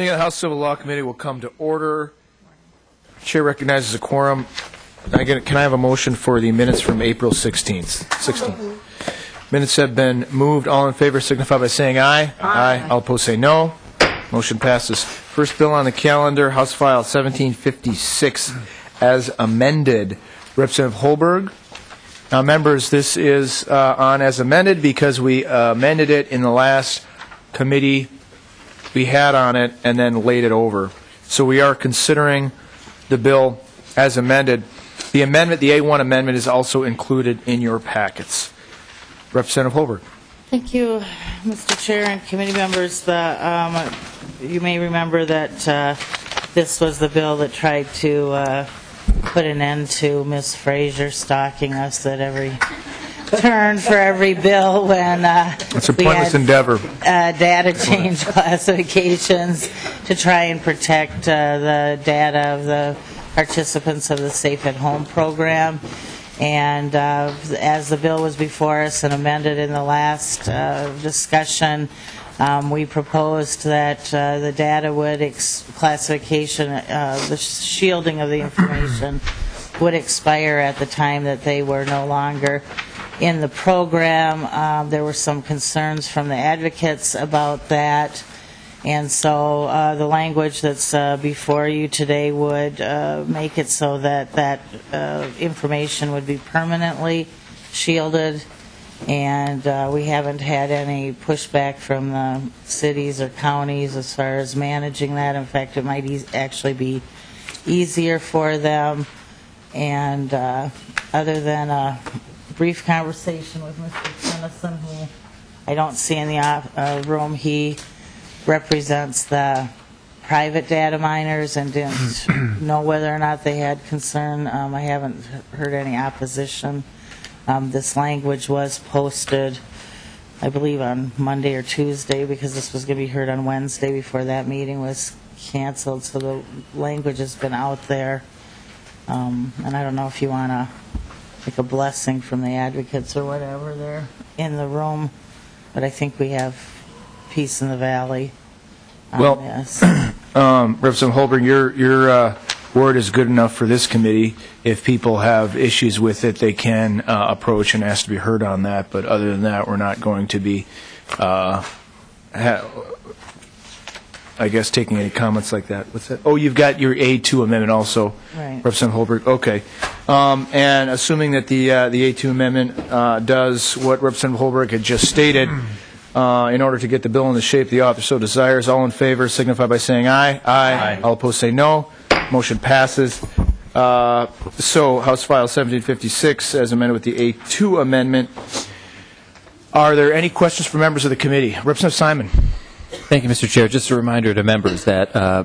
Meeting of the House Civil Law Committee will come to order. Chair recognizes a quorum. Can I get- Can I have a motion for the minutes from April 16th? 16th. Minutes have been moved. All in favor signify by saying aye. Aye. All opposed say no. Motion passes. First bill on the calendar, House File 1756, as amended. Representative Holberg. Now, members, this is uh, on as amended because we uh, amended it in the last committee we had on it and then laid it over. So we are considering the bill as amended. The amendment, the A1 amendment, is also included in your packets. Representative Holberg. Thank you, Mr. Chair and committee members. The, um, You may remember that uh, this was the bill that tried to uh, put an end to Ms. Frazier stalking us at every turn for every bill when uh, It's a we pointless had endeavor. uh, data change classifications to try and protect uh, the data of the participants of the Safe at Home program. And uh, as the bill was before us and amended in the last uh, discussion, um, we proposed that uh, the data would, ex- classification, uh, the shielding of the information would expire at the time that they were no longer in the program. Um, There were some concerns from the advocates about that. And so uh, the language that's uh, before you today would uh, make it so that that uh, information would be permanently shielded. And uh, we haven't had any pushback from the cities or counties as far as managing that. In fact, it might eas- actually be easier for them. And uh, other than a brief conversation with Mr. Tennyson, who I don't see in the uh, room, he represents the private data miners and didn't know whether or not they had concern. Um, I haven't heard any opposition. Um, This language was posted, I believe, on Monday or Tuesday, because this was going to be heard on Wednesday before that meeting was canceled, so the language has been out there. Um, And I don't know if you want to make a blessing from the advocates or whatever, they're in the room, but I think we have peace in the valley on Well- this. Um, Representative Holberg, your, your uh, word is good enough for this committee. If people have issues with it, they can uh, approach and ask to be heard on that, but other than that, we're not going to be, uh, ha- I guess, taking any comments like that. What's that? Oh, you've got your A2 amendment also. Right. Representative Holberg, okay. Um, And assuming that the, uh, the A2 amendment uh, does what Representative Holberg had just stated, uh, in order to get the bill in the shape the office so desires, all in favor signify by saying aye. Aye. All opposed say no. Motion passes. Uh, So House File 1756, as amended with the A2 amendment. Are there any questions for members of the committee? Representative Simon. Thank you, Mr. Chair. Just a reminder to members that uh,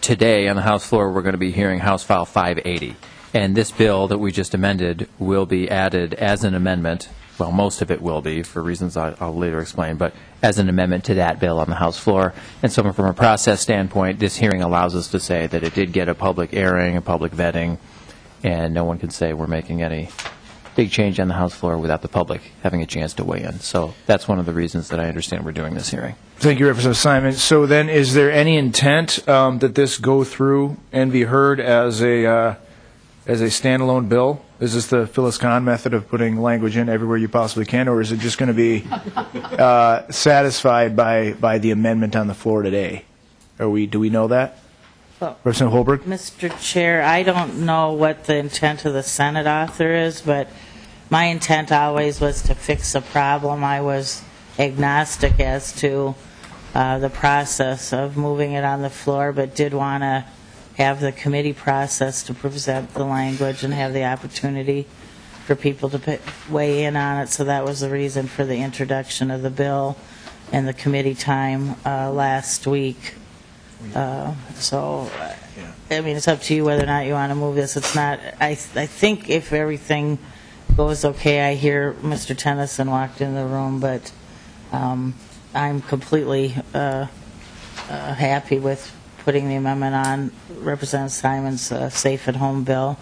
today on the House floor, we're going to be hearing House File 580. And this bill that we just amended will be added as an amendment, well, most of it will be, for reasons I- I'll later explain, but as an amendment to that bill on the House floor. And so from a process standpoint, this hearing allows us to say that it did get a public airing, a public vetting, and no one can say we're making any big change on the House floor without the public having a chance to weigh in. So that's one of the reasons that I understand we're doing this hearing. Thank you, Representative Simon. So then, is there any intent um, that this go through and be heard as a, uh, as a standalone bill? Is this the Phyllis Kahn method of putting language in everywhere you possibly can, or is it just going to be uh, satisfied by, by the amendment on the floor today? Are we, do we know that? Well- Representative Holberg? Mr. Chair, I don't know what the intent of the Senate author is, but my intent always was to fix a problem. I was agnostic as to uh, the process of moving it on the floor, but did want to have the committee process to present the language and have the opportunity for people to put- weigh in on it. So that was the reason for the introduction of the bill and the committee time uh, last week. Uh, So, I mean, it's up to you whether or not you want to move this. It's not, I, I think if everything goes okay, I hear Mr. Tennyson walked in the room, but um, I'm completely uh, uh, happy with putting the amendment on Representative Simon's uh, Safe at Home bill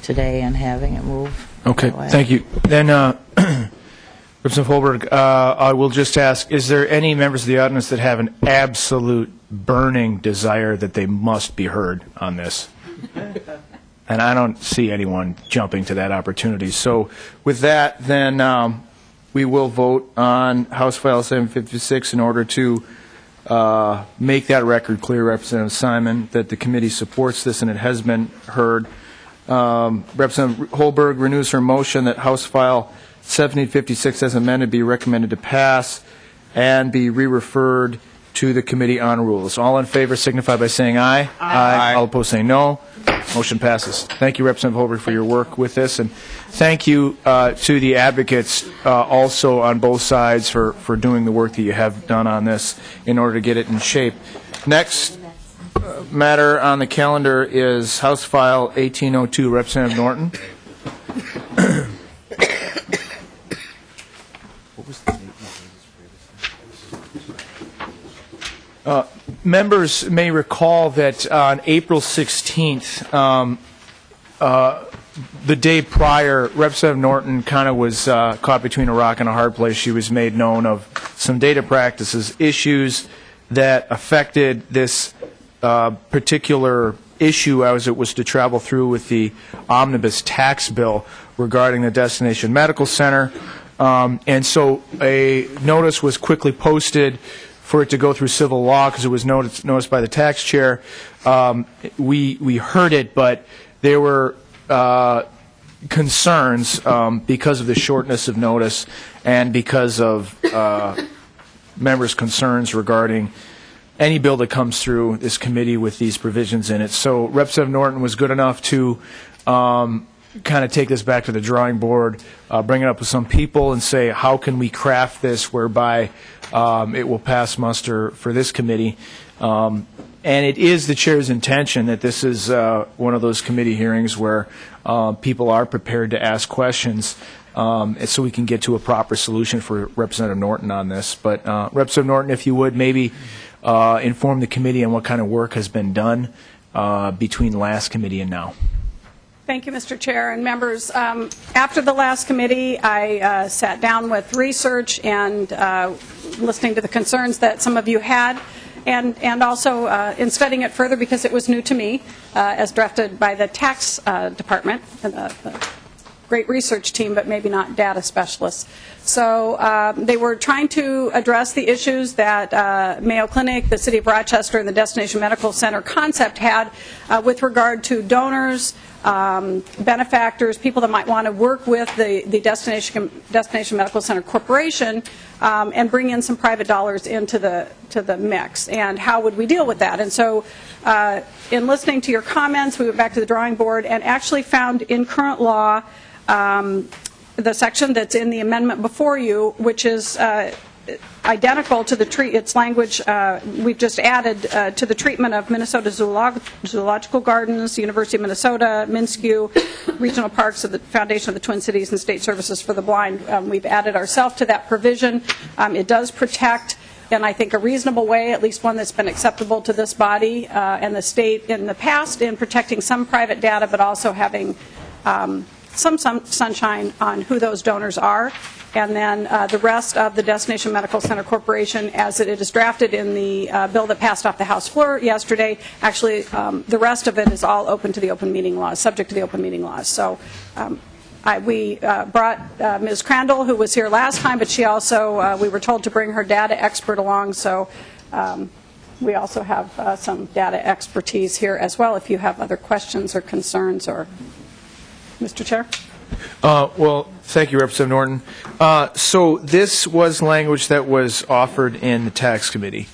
today and having it move. Okay, that way. thank you. Then, uh, Representative Holberg, uh, I will just ask, is there any members of the audience that have an absolute burning desire that they must be heard on this? And I don't see anyone jumping to that opportunity. So with that, then um, we will vote on House File 756 in order to uh, make that record clear, Representative Simon, that the committee supports this and it has been heard. Um, Representative Holberg renews her motion that House File 1756 as amended be recommended to pass and be re-referred to the Committee on Rules. All in favor signify by saying aye. Aye. All opposed say no. Motion passes. Thank you, Representative Holberg, for your work with this, and thank you uh, to the advocates uh, also on both sides for, for doing the work that you have done on this in order to get it in shape. Next uh, matter on the calendar is House File 1802, Representative Norton. Members may recall that on April 16th, um, uh, the day prior, Representative Norton kind of was uh, caught between a rock and a hard place. She was made known of some data practices issues that affected this uh, particular issue as it was to travel through with the omnibus tax bill regarding the Destination Medical Center. Um, And so a notice was quickly posted for it to go through civil law because it was noticed, noticed by the tax chair. Um, we, we heard it, but there were uh, concerns um, because of the shortness of notice and because of uh, members' concerns regarding any bill that comes through this committee with these provisions in it. So Representative Norton was good enough to um, kind of take this back to the drawing board, uh, bring it up with some people and say, how can we craft this whereby um, it will pass muster for this committee? Um, And it is the chair's intention that this is uh, one of those committee hearings where uh, people are prepared to ask questions um, so we can get to a proper solution for Representative Norton on this. But uh, Representative Norton, if you would, maybe uh, inform the committee on what kind of work has been done uh, between last committee and now. Thank you, Mr. Chair and members. Um, After the last committee, I uh, sat down with research and uh, listening to the concerns that some of you had, and and also uh, in studying it further because it was new to me, uh, as drafted by the tax uh, department, great research team, but maybe not data specialists. So um, they were trying to address the issues that uh, Mayo Clinic, the City of Rochester, and the Destination Medical Center concept had uh, with regard to donors, um, benefactors, people that might want to work with the, the Destination, Destination Medical Center Corporation um, and bring in some private dollars into the, to the mix. And how would we deal with that? And so uh, in listening to your comments, we went back to the drawing board and actually found in current law um, the section that's in the amendment before you, which is uh, identical to the treat, its language uh, we've just added uh, to the treatment of Minnesota Zoolog- Zoological Gardens, University of Minnesota, MnSCU, regional parks of the Foundation of the Twin Cities, and State Services for the Blind. Um, We've added ourselves to that provision. Um, It does protect in, I think, a reasonable way, at least one that's been acceptable to this body uh, and the state in the past, in protecting some private data, but also having um, some sun- sunshine on who those donors are. And then uh, the rest of the Destination Medical Center Corporation, as it is drafted in the uh, bill that passed off the House floor yesterday, actually, um, the rest of it is all open to the open meeting laws, subject to the open meeting laws. So um, I- we uh, brought uh, Ms. Crandall, who was here last time, but she also, uh, we were told to bring her data expert along, so um, we also have uh, some data expertise here as well, if you have other questions or concerns, or, Mr. Chair? Uh, Well, thank you, Representative Norton. Uh, So this was language that was offered in the tax committee,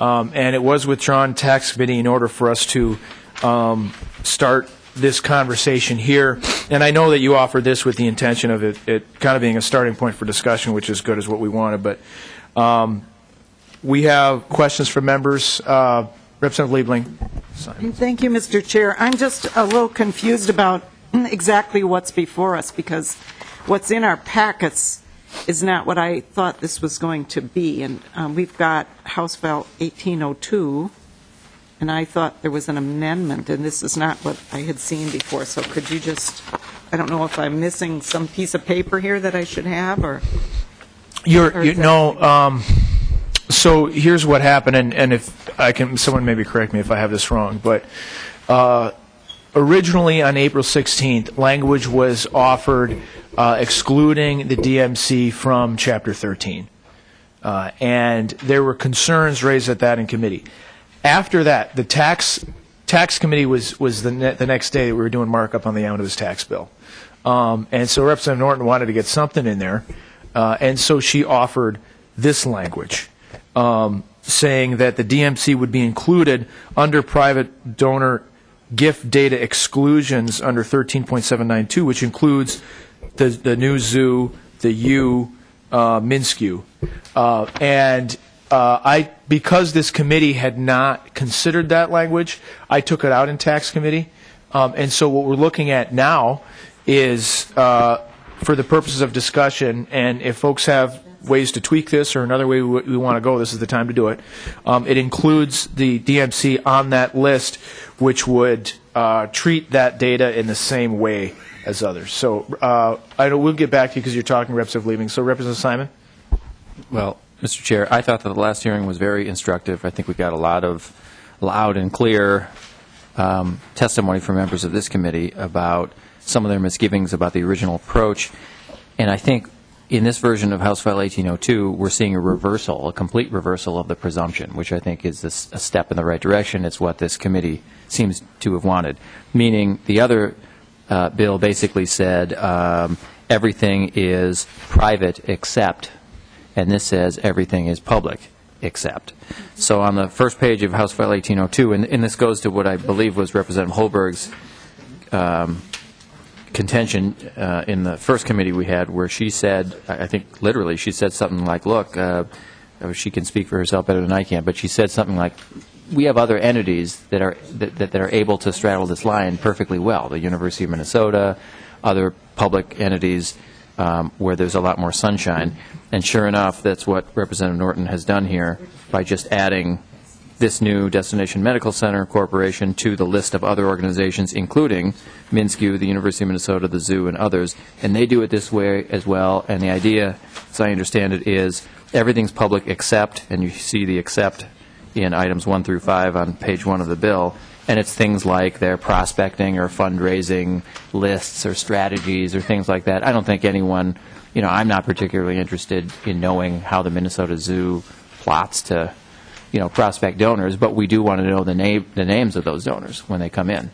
Um, and it was withdrawn tax committee in order for us to um, start this conversation here. And I know that you offered this with the intention of it, it kind of being a starting point for discussion, which is good as what we wanted, but um, we have questions from members. Uh, Representative Liebling? Thank you, Mr. Chair. I'm just a little confused about exactly what's before us, because what's in our packets is not what I thought this was going to be. And um, we've got House File 1802, and I thought there was an amendment, and this is not what I had seen before. So could you just, I don't know if I'm missing some piece of paper here that I should have, or? You're, you know, um, so here's what happened, and, and if I can, someone maybe correct me if I have this wrong, but, uh, originally on April 16th, language was offered, uh, excluding the DMC from Chapter 13. Uh, and there were concerns raised at that in committee. After that, the tax, tax committee was, was the, ne- the next day that we were doing markup on the omnibus tax bill. Um, and so Representative Norton wanted to get something in there, uh, and so she offered this language, um, saying that the DMC would be included under private donor gift data exclusions under 13.792, which includes the, the new zoo, the U, uh, MnSCU. Uh, and uh, I, because this committee had not considered that language, I took it out in tax committee. Um, and so what we're looking at now is, uh, for the purposes of discussion, and if folks have ways to tweak this or another way we, we want to go, this is the time to do it. Um, it includes the DMC on that list, which would uh, treat that data in the same way as others. So uh, I know we'll get back to you because you're talking Representative Liebling. So Representative Simon? Well, Mr. Chair, I thought that the last hearing was very instructive. I think we got a lot of loud and clear um, testimony from members of this committee about some of their misgivings about the original approach. And I think in this version of House File 1802, we're seeing a reversal, a complete reversal of the presumption, which I think is this, a step in the right direction. It's what this committee seems to have wanted. Meaning, the other uh, bill basically said um, everything is private except and this says everything is public except. So on the first page of House File 1802, and, and this goes to what I believe was Representative Holberg's um, contention uh, in the first committee we had, where she said, I think literally, she said something like, look, uh, she can speak for herself better than I can, but she said something like, we have other entities that are, that, that are able to straddle this line perfectly well, the University of Minnesota, other public entities um, where there's a lot more sunshine. And sure enough, that's what Representative Norton has done here by just adding this new Destination Medical Center Corporation to the list of other organizations, including MnSCU, the University of Minnesota, the zoo, and others. And they do it this way as well. And the idea, as I understand it, is everything's public except, and you see the except in items one through five on page one of the bill, and it's things like their prospecting or fundraising lists or strategies or things like that. I don't think anyone, you know, I'm not particularly interested in knowing how the Minnesota Zoo plots to, you know, prospect donors, but we do want to know the name, the names of those donors when they come in.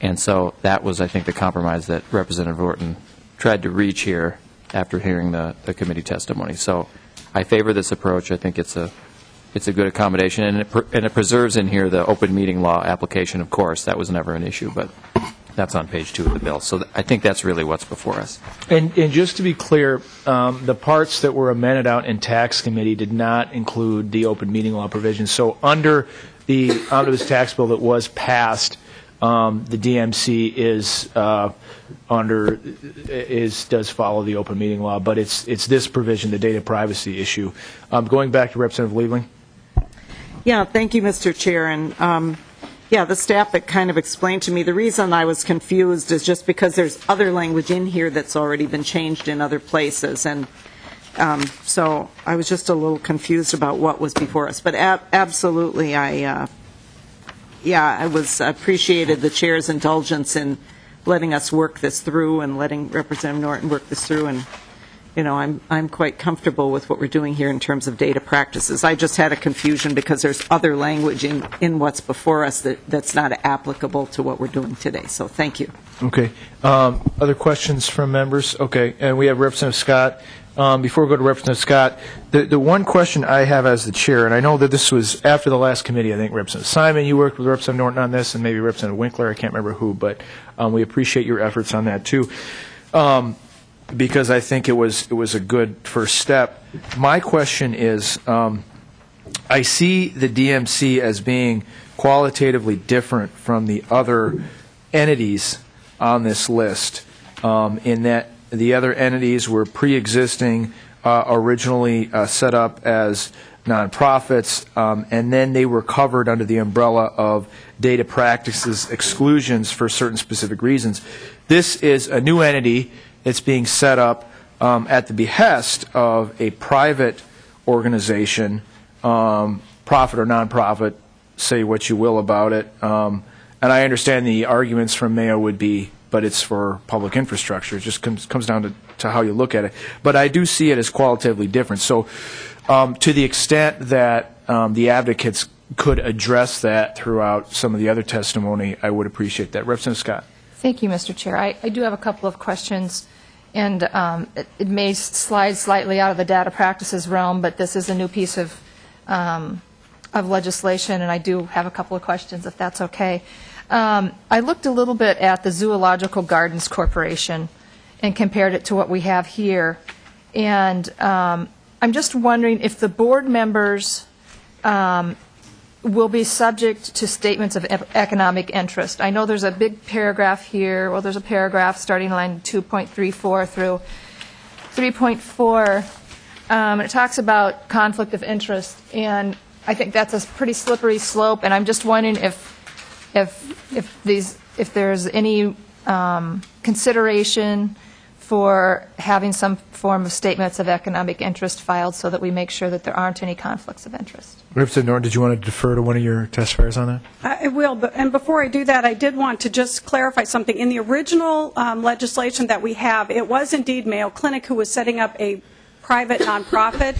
And so that was, I think, the compromise that Representative Norton tried to reach here after hearing the, the committee testimony. So I favor this approach. I think it's a, it's a good accommodation, and it, and it preserves in here the open meeting law application, of course. That was never an issue, but that's on page two of the bill. So th- I think that's really what's before us. And, and just to be clear, um, the parts that were amended out in tax committee did not include the open meeting law provisions. So under the omnibus tax bill that was passed, um, the DMC is uh, under is does follow the open meeting law, but it's it's this provision, the data privacy issue. Um, going back to Representative Liebling. Yeah, thank you, Mr. Chair. And, um, yeah, the staff that kind of explained to me, the reason I was confused is just because there's other language in here that's already been changed in other places. And um, so I was just a little confused about what was before us. But ab- absolutely, I, uh, yeah, I was, appreciated the chair's indulgence in letting us work this through and letting Representative Norton work this through. And, you know, I'm, I'm quite comfortable with what we're doing here in terms of data practices. I just had a confusion because there's other language in, in what's before us that, that's not applicable to what we're doing today. So thank you. Okay. Um, Other questions from members? Okay, and we have Representative Scott. Um, Before we go to Representative Scott, the, the one question I have as the chair, and I know that this was after the last committee, I think Representative Simon, you worked with Representative Norton on this, and maybe Representative Winkler, I can't remember who, but um, we appreciate your efforts on that, too. Um, Because I think it was, it was a good first step. My question is, um, I see the DMC as being qualitatively different from the other entities on this list, um, in that the other entities were pre-existing, uh, originally uh, set up as nonprofits, um, and then they were covered under the umbrella of data practices exclusions for certain specific reasons. This is a new entity that's being set up um, at the behest of a private organization, um, profit or nonprofit, say what you will about it. Um, and I understand the arguments from Mayo would be, but it's for public infrastructure. It just comes, comes down to, to how you look at it. But I do see it as qualitatively different. So um, to the extent that um, the advocates could address that throughout some of the other testimony, I would appreciate that. Representative Scott. Thank you, Mr. Chair. I, I do have a couple of questions, and um, it, it may slide slightly out of the data practices realm, but this is a new piece of, um, of legislation, and I do have a couple of questions, if that's okay. Um, I looked a little bit at the Zoological Gardens Corporation and compared it to what we have here, and um, I'm just wondering if the board members um, will be subject to statements of economic interest. I know there's a big paragraph here, well, there's a paragraph starting line 2.34 through 3.4, um, and it talks about conflict of interest, and I think that's a pretty slippery slope, and I'm just wondering if, if, if these, if there's any um, consideration for having some form of statements of economic interest filed so that we make sure that there aren't any conflicts of interest. Representative Norton, did you want to defer to one of your testifiers on that? I will, but, and before I do that, I did want to just clarify something. In the original um, legislation that we have, it was indeed Mayo Clinic who was setting up a private nonprofit.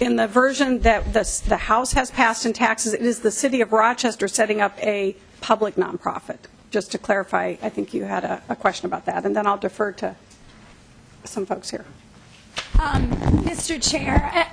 In the version that the, the House has passed in taxes, it is the City of Rochester setting up a public nonprofit. Just to clarify, I think you had a, a question about that, and then I'll defer to some folks here. Um, Mr. Chair,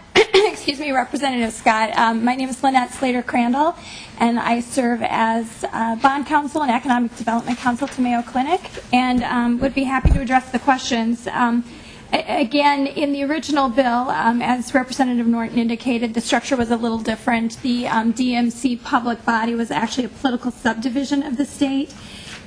excuse me, Representative Scott, um, my name is Lynette Slater Crandall, and I serve as uh, bond counsel and economic development counsel to Mayo Clinic, and um, would be happy to address the questions. Um, Again, in the original bill, um, as Representative Norton indicated, the structure was a little different. The um, DMC public body was actually a political subdivision of the state.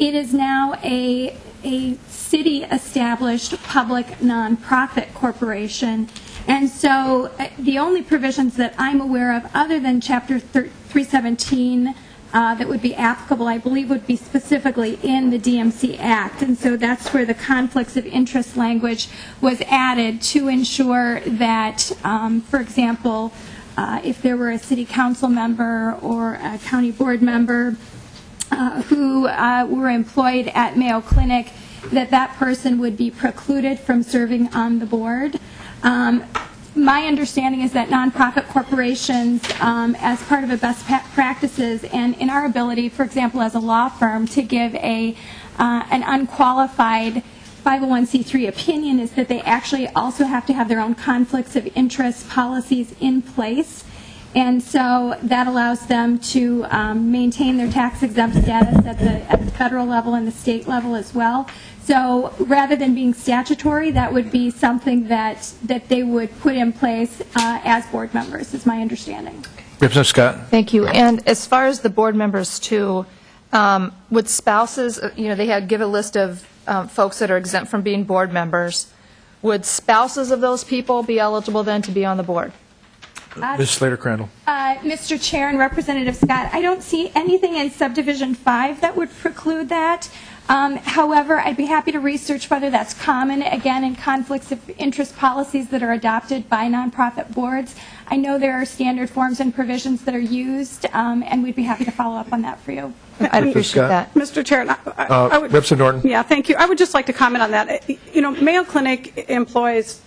It is now a, a city-established public nonprofit corporation. And so uh, the only provisions that I'm aware of, other than Chapter thir- 317, uh, that would be applicable, I believe, would be specifically in the DMC Act. And so that's where the conflicts of interest language was added to ensure that, um, for example, uh, if there were a city council member or a county board member uh, who uh, were employed at Mayo Clinic, that that person would be precluded from serving on the board. Um, my understanding is that nonprofit corporations, um, as part of a best practices, and in our ability, for example, as a law firm, to give a uh, an unqualified 501c3 opinion, is that they actually also have to have their own conflicts of interest policies in place. And so that allows them to um, maintain their tax exempt status at the, at the federal level and the state level as well. So rather than being statutory, that would be something that, that they would put in place uh, as board members, is my understanding. Representative Scott. Thank you. And as far as the board members too, um, would spouses, uh, you know, they had, give a list of um, folks that are exempt from being board members. Would spouses of those people be eligible then to be on the board? Ms. Slater Crandall. Uh, Mr. Chair and Representative Scott, I don't see anything in subdivision five that would preclude that. Um, However, I'd be happy to research whether that's common, again, in conflicts of interest policies that are adopted by nonprofit boards. I know there are standard forms and provisions that are used, um, and we'd be happy to follow up on that for you. I'd appreciate that. Mr. Chair, and I- I I Uh, would... Representative Norton. Yeah, thank you. I would just like to comment on that. You know, Mayo Clinic employs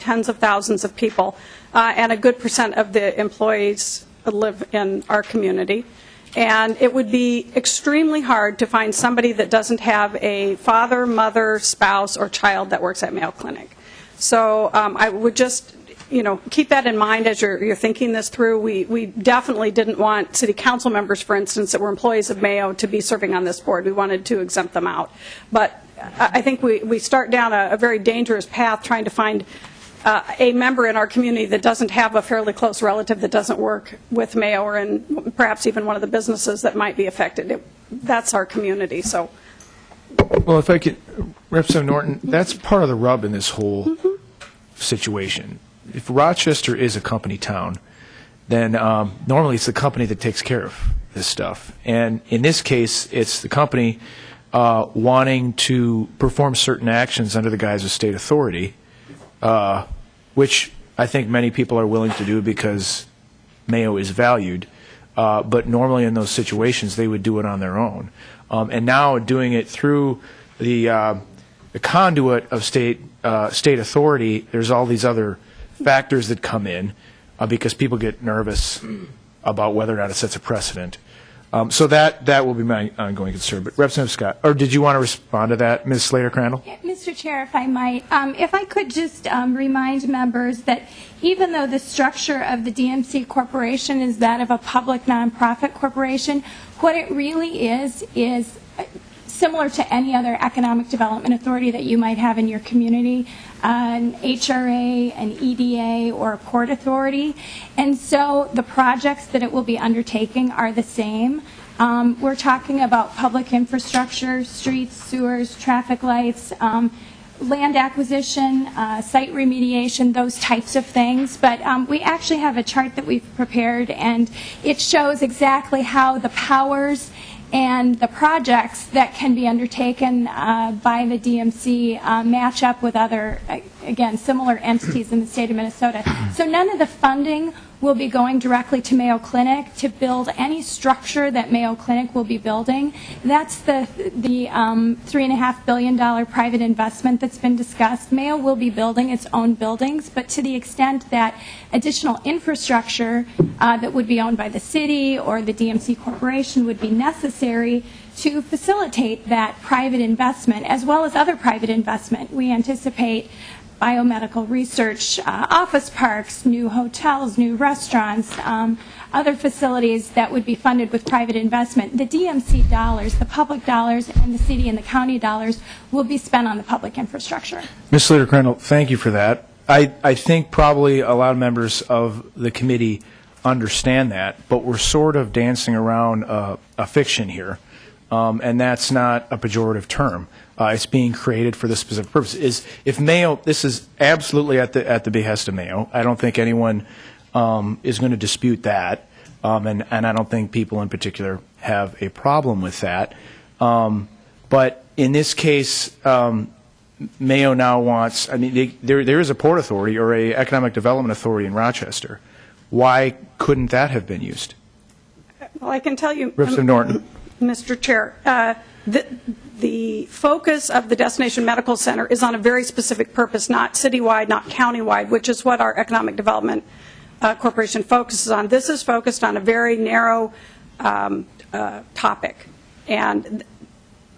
tens of thousands of people, uh, and a good percent of the employees live in our community. And it would be extremely hard to find somebody that doesn't have a father, mother, spouse, or child that works at Mayo Clinic. So um, I would just, you know, keep that in mind as you're, you're thinking this through. We, we definitely didn't want city council members, for instance, that were employees of Mayo to be serving on this board. We wanted to exempt them out. But I I think we, we start down a, a very dangerous path trying to find uh, a member in our community that doesn't have a fairly close relative that doesn't work with Mayo or in perhaps even one of the businesses that might be affected. It- That's our community, so. Well, if I could, Representative Norton, that's part of the rub in this whole situation. If Rochester is a company town, then um, normally it's the company that takes care of this stuff. And in this case, it's the company uh, wanting to perform certain actions under the guise of state authority, uh, which I think many people are willing to do because Mayo is valued. Uh, but normally in those situations, they would do it on their own. Um, and now doing it through the, uh, the conduit of state, uh, state authority, there's all these other factors that come in uh, because people get nervous about whether or not it sets a precedent. Um, so that, that will be my ongoing concern. But Representative Scott, or did you want to respond to that, Ms. Slater Crandall? Mr. Chair, if I might, um, if I could just um, remind members that even though the structure of the DMC Corporation is that of a public nonprofit corporation, what it really is, is similar to any other economic development authority that you might have in your community, an HRA, an EDA, or a port authority. And so the projects that it will be undertaking are the same. Um, We're talking about public infrastructure, streets, sewers, traffic lights, um, land acquisition, uh, site remediation, those types of things. But um, we actually have a chart that we've prepared, and it shows exactly how the powers and the projects that can be undertaken uh, by the DMC uh, match up with other, uh, again, similar entities in the state of Minnesota. So none of the funding will be going directly to Mayo Clinic to build any structure that Mayo Clinic will be building. That's the the um, three and a half billion dollar private investment that's been discussed. Mayo will be building its own buildings, but to the extent that additional infrastructure uh, that would be owned by the city or the DMC corporation would be necessary to facilitate that private investment as well as other private investment. We anticipate biomedical research, uh, office parks, new hotels, new restaurants, um, other facilities that would be funded with private investment. The DMC dollars, the public dollars, and the city and the county dollars will be spent on the public infrastructure. Ms. Slater Crandall, thank you for that. I, I think probably a lot of members of the committee understand that, but we're sort of dancing around uh, a fiction here, um, and that's not a pejorative term. Uh, it's being created for this specific purpose. Is if Mayo, this is absolutely at the at the behest of Mayo. I don't think anyone um, is going to dispute that, um, and and I don't think people in particular have a problem with that. Um, but in this case, um, Mayo now wants, I mean, they, there, there is a port authority or a economic development authority in Rochester. Why couldn't that have been used? Well, I can tell you. Representative Norton. Mr. Chair, uh, the, the focus of the Destination Medical Center is on a very specific purpose, not citywide, not countywide, which is what our Economic Development uh, Corporation focuses on. This is focused on a very narrow um, uh, topic, and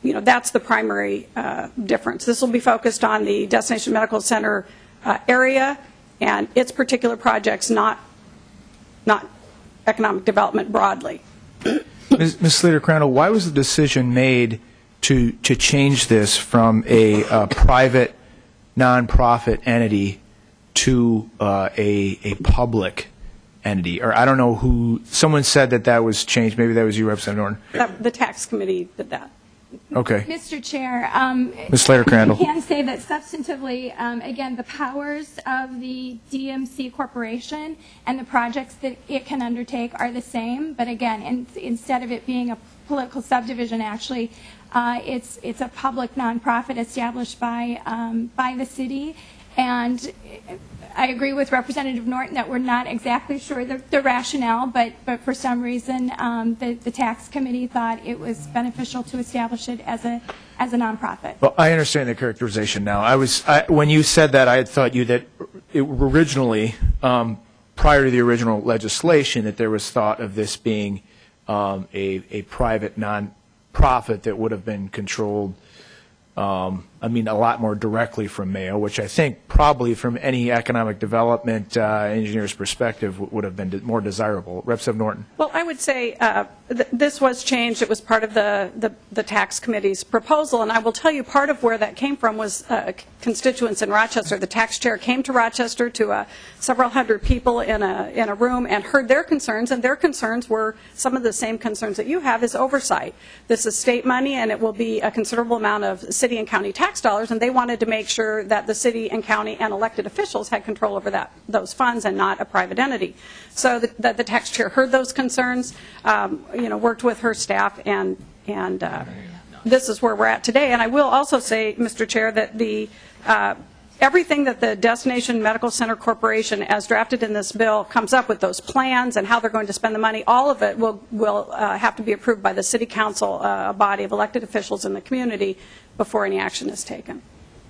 you know that's the primary uh, difference. This will be focused on the Destination Medical Center uh, area and its particular projects, not not economic development broadly. Ms. Slater Crandall, why was the decision made to, to change this from a uh, private nonprofit entity to uh, a, a public entity? Or I don't know who, someone said that that was changed. Maybe that was you, Representative Norton. That- The tax committee did that. Okay. Mr. Chair, um, Ms. Slater Crandall. I can say that substantively, um, again, the powers of the DMC Corporation and the projects that it can undertake are the same, but again, in- instead of it being a political subdivision, actually, uh, it's, it's a public nonprofit established by, um, by the city, and I agree with Representative Norton that we're not exactly sure the, the rationale, but, but for some reason, um, the, the tax committee thought it was beneficial to establish it as a, as a nonprofit. Well, I understand the characterization now. I was, I, when you said that, I had thought you that it originally, um, prior to the original legislation, that there was thought of this being um, a, a private nonprofit that would have been controlled, um, I mean, a lot more directly from Mayo, which I think probably from any economic development uh, engineer's perspective would have been more desirable. Representative Norton. Well, I would say uh, th- this was changed. It was part of the, the, the tax committee's proposal, and I will tell you part of where that came from was uh, constituents in Rochester. The tax chair came to Rochester to uh, several hundred people in a, in a room and heard their concerns, and their concerns were some of the same concerns that you have is oversight. This is state money, and it will be a considerable amount of city and county tax dollars, and they wanted to make sure that the city and county and elected officials had control over that, those funds and not a private entity. So the, the, the tax chair heard those concerns, um, you know, worked with her staff, and, and uh, this is where we're at today. And I will also say, Mr. Chair, that the, uh, everything that the Destination Medical Center Corporation, as drafted in this bill, comes up with, those plans and how they're going to spend the money, all of it will, will uh, have to be approved by the city council, uh, a body of elected officials in the community, before any action is taken.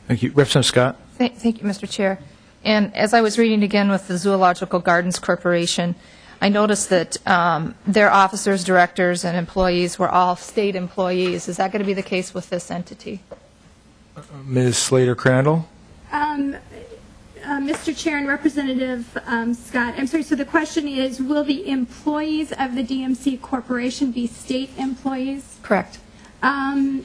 Thank you. Representative Scott? Thank thank you, Mr. Chair. And as I was reading again with the Zoological Gardens Corporation, I noticed that um, their officers, directors, and employees were all state employees. Is that going to be the case with this entity? Ms. Slater Crandall? Um, uh, Mr. Chair and Representative um, Scott, I'm sorry, so the question is, will the employees of the DMC Corporation be state employees? Correct. Um,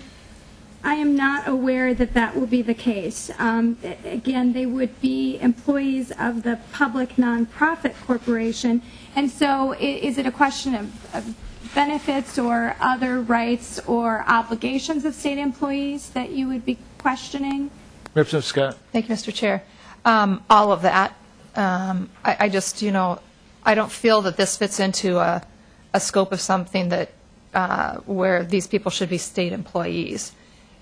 I am not aware that that will be the case. Um, Again, they would be employees of the public nonprofit corporation, and so is it a question of of benefits or other rights or obligations of state employees that you would be questioning? Representative Scott? Thank you, Mr. Chair. Um, All of that. Um, I I just, you know, I don't feel that this fits into a a scope of something that, uh, where these people should be state employees.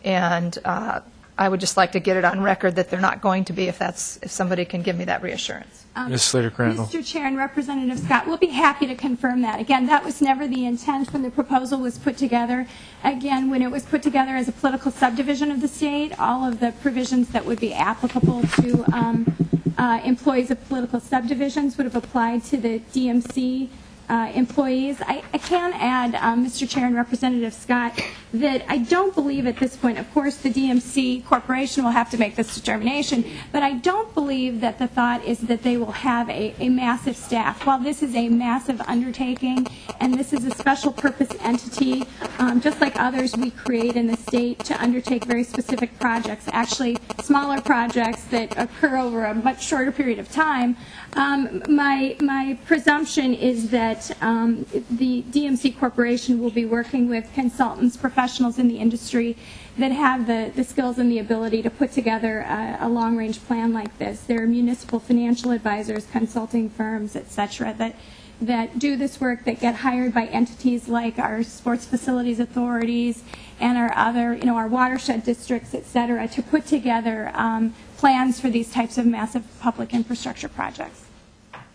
And uh, I would just like to get it on record that they're not going to be, if that's, if somebody can give me that reassurance. Ms. Slater Crandall? Mr. Chair and Representative Scott, we'll be happy to confirm that. Again, that was never the intent when the proposal was put together. Again, when it was put together as a political subdivision of the state, all of the provisions that would be applicable to um, uh, employees of political subdivisions would have applied to the DMC uh, employees. I I can add, um, Mr. Chair and Representative Scott, that I don't believe at this point, of course, the DMC Corporation will have to make this determination, but I don't believe that the thought is that they will have a a massive staff. While this is a massive undertaking, and this is a special purpose entity, um, just like others we create in the state to undertake very specific projects, actually smaller projects that occur over a much shorter period of time, um, my, my presumption is that um, the DMC Corporation will be working with consultants, professionals in the industry that have the, the skills and the ability to put together a, a long-range plan like this. There are municipal financial advisors, consulting firms, et cetera, that, that do this work, that get hired by entities like our sports facilities authorities and our other, you know, our watershed districts, et cetera, to put together um, plans for these types of massive public infrastructure projects.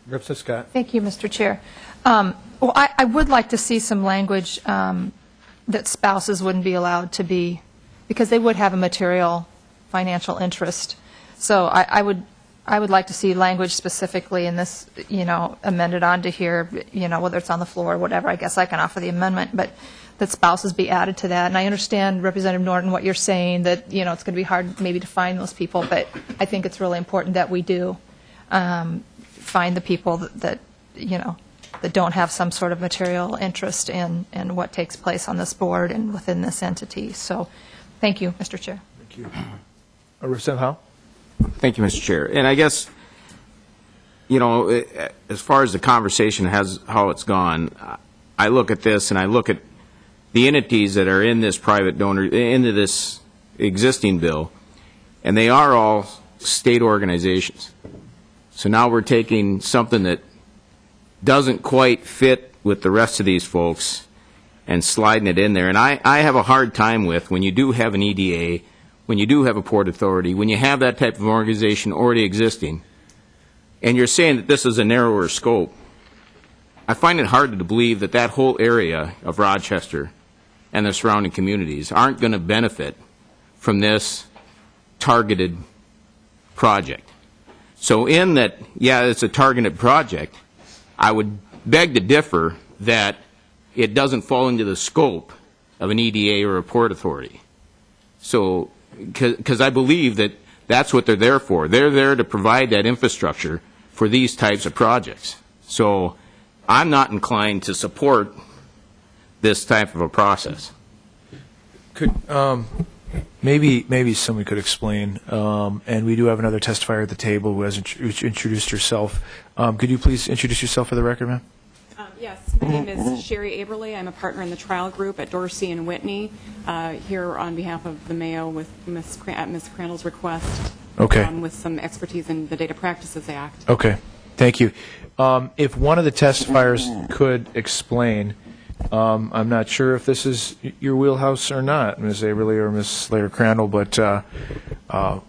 Representative Scott? Thank you, Mr. Chair. Um, Well, I I would like to see some language um, that spouses wouldn't be allowed to be, because they would have a material financial interest. So I I would, I would like to see language specifically in this, you know, amended onto here, you know, whether it's on the floor or whatever, I guess I can offer the amendment, but that spouses be added to that. And I understand, Representative Norton, what you're saying, that, you know, it's going to be hard maybe to find those people, but I think it's really important that we do um, find the people that- that, you know, that don't have some sort of material interest in, in what takes place on this board and within this entity. So, thank you, Mr. Chair. Thank you. Uh, Representative Howe? Thank you, Mr. Chair. And I guess, you know, eh, as far as the conversation has, how it's gone, I look at this and I look at the entities that are in this private donor, into this existing bill, and they are all state organizations. So now we're taking something that doesn't quite fit with the rest of these folks and sliding it in there. And I, I have a hard time with when you do have an EDA, when you do have a port authority, when you have that type of organization already existing, and you're saying that this is a narrower scope, I find it hard to believe that that whole area of Rochester and the surrounding communities aren't going to benefit from this targeted project. So in that, yeah, it's a targeted project, I would beg to differ that it doesn't fall into the scope of an EDA or a port authority. So, because I believe that that's what they're there for. They're there to provide that infrastructure for these types of projects. So I'm not inclined to support this type of a process. Could, um, maybe, maybe somebody could explain, um, and we do have another testifier at the table who has int- introduced herself. Um, Could you please introduce yourself for the record, ma'am? Um, Yes, my name is Sherry Aberly. I'm a partner in the trial group at Dorsey and Whitney, uh, here on behalf of the Mayo with Ms. Cran- at Ms. Crandall's request. Okay. um, With some expertise in the Data Practices Act. Okay, thank you. Um, If one of the testifiers could explain, um, I'm not sure if this is your wheelhouse or not, Ms. Averly or Ms. Slater Crandall, but uh, uh,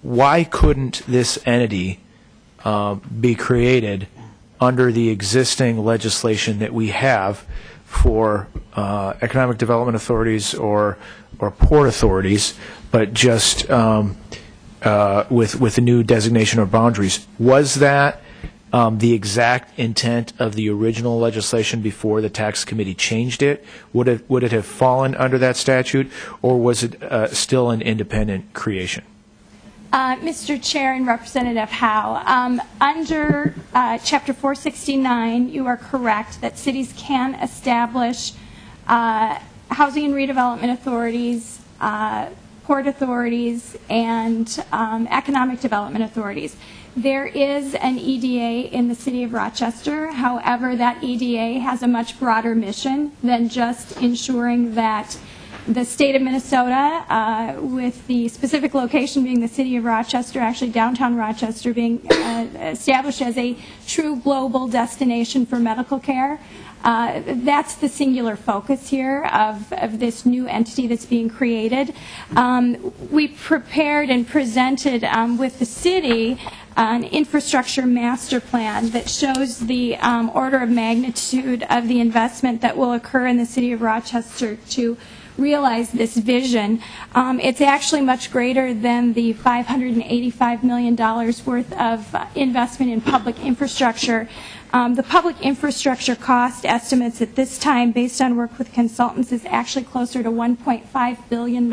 why couldn't this entity uh, be created under the existing legislation that we have for uh, economic development authorities or, or port authorities, but just um, uh, with, with a new designation or boundaries? Was that um, the exact intent of the original legislation before the tax committee changed it? Would it, would it have fallen under that statute, or was it uh, still an independent creation? Uh, Mr. Chair and Representative Howe, um, under uh, Chapter 469, you are correct that cities can establish uh, housing and redevelopment authorities, uh, port authorities, and um, economic development authorities. There is an EDA in the city of Rochester. However, that EDA has a much broader mission than just ensuring that the state of Minnesota, uh, with the specific location being the city of Rochester, actually downtown Rochester, being uh, established as a true global destination for medical care. Uh, that's the singular focus here of, of this new entity that's being created. Um, we prepared and presented um, with the city an infrastructure master plan that shows the um, order of magnitude of the investment that will occur in the city of Rochester to realize this vision. Um, it's actually much greater than the $585 million worth of investment in public infrastructure. Um, the public infrastructure cost estimates at this time, based on work with consultants, is actually closer to $1.5 billion.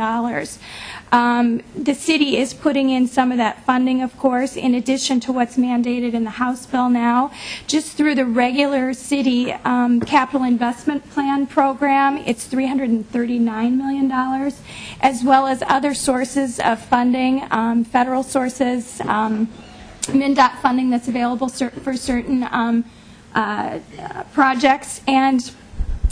Um, the city is putting in some of that funding, of course, in addition to what's mandated in the House bill now. Just through the regular city um, capital investment plan program, it's $339 million, as well as other sources of funding, federal sources, MnDOT funding that's available for certain um, uh, projects. And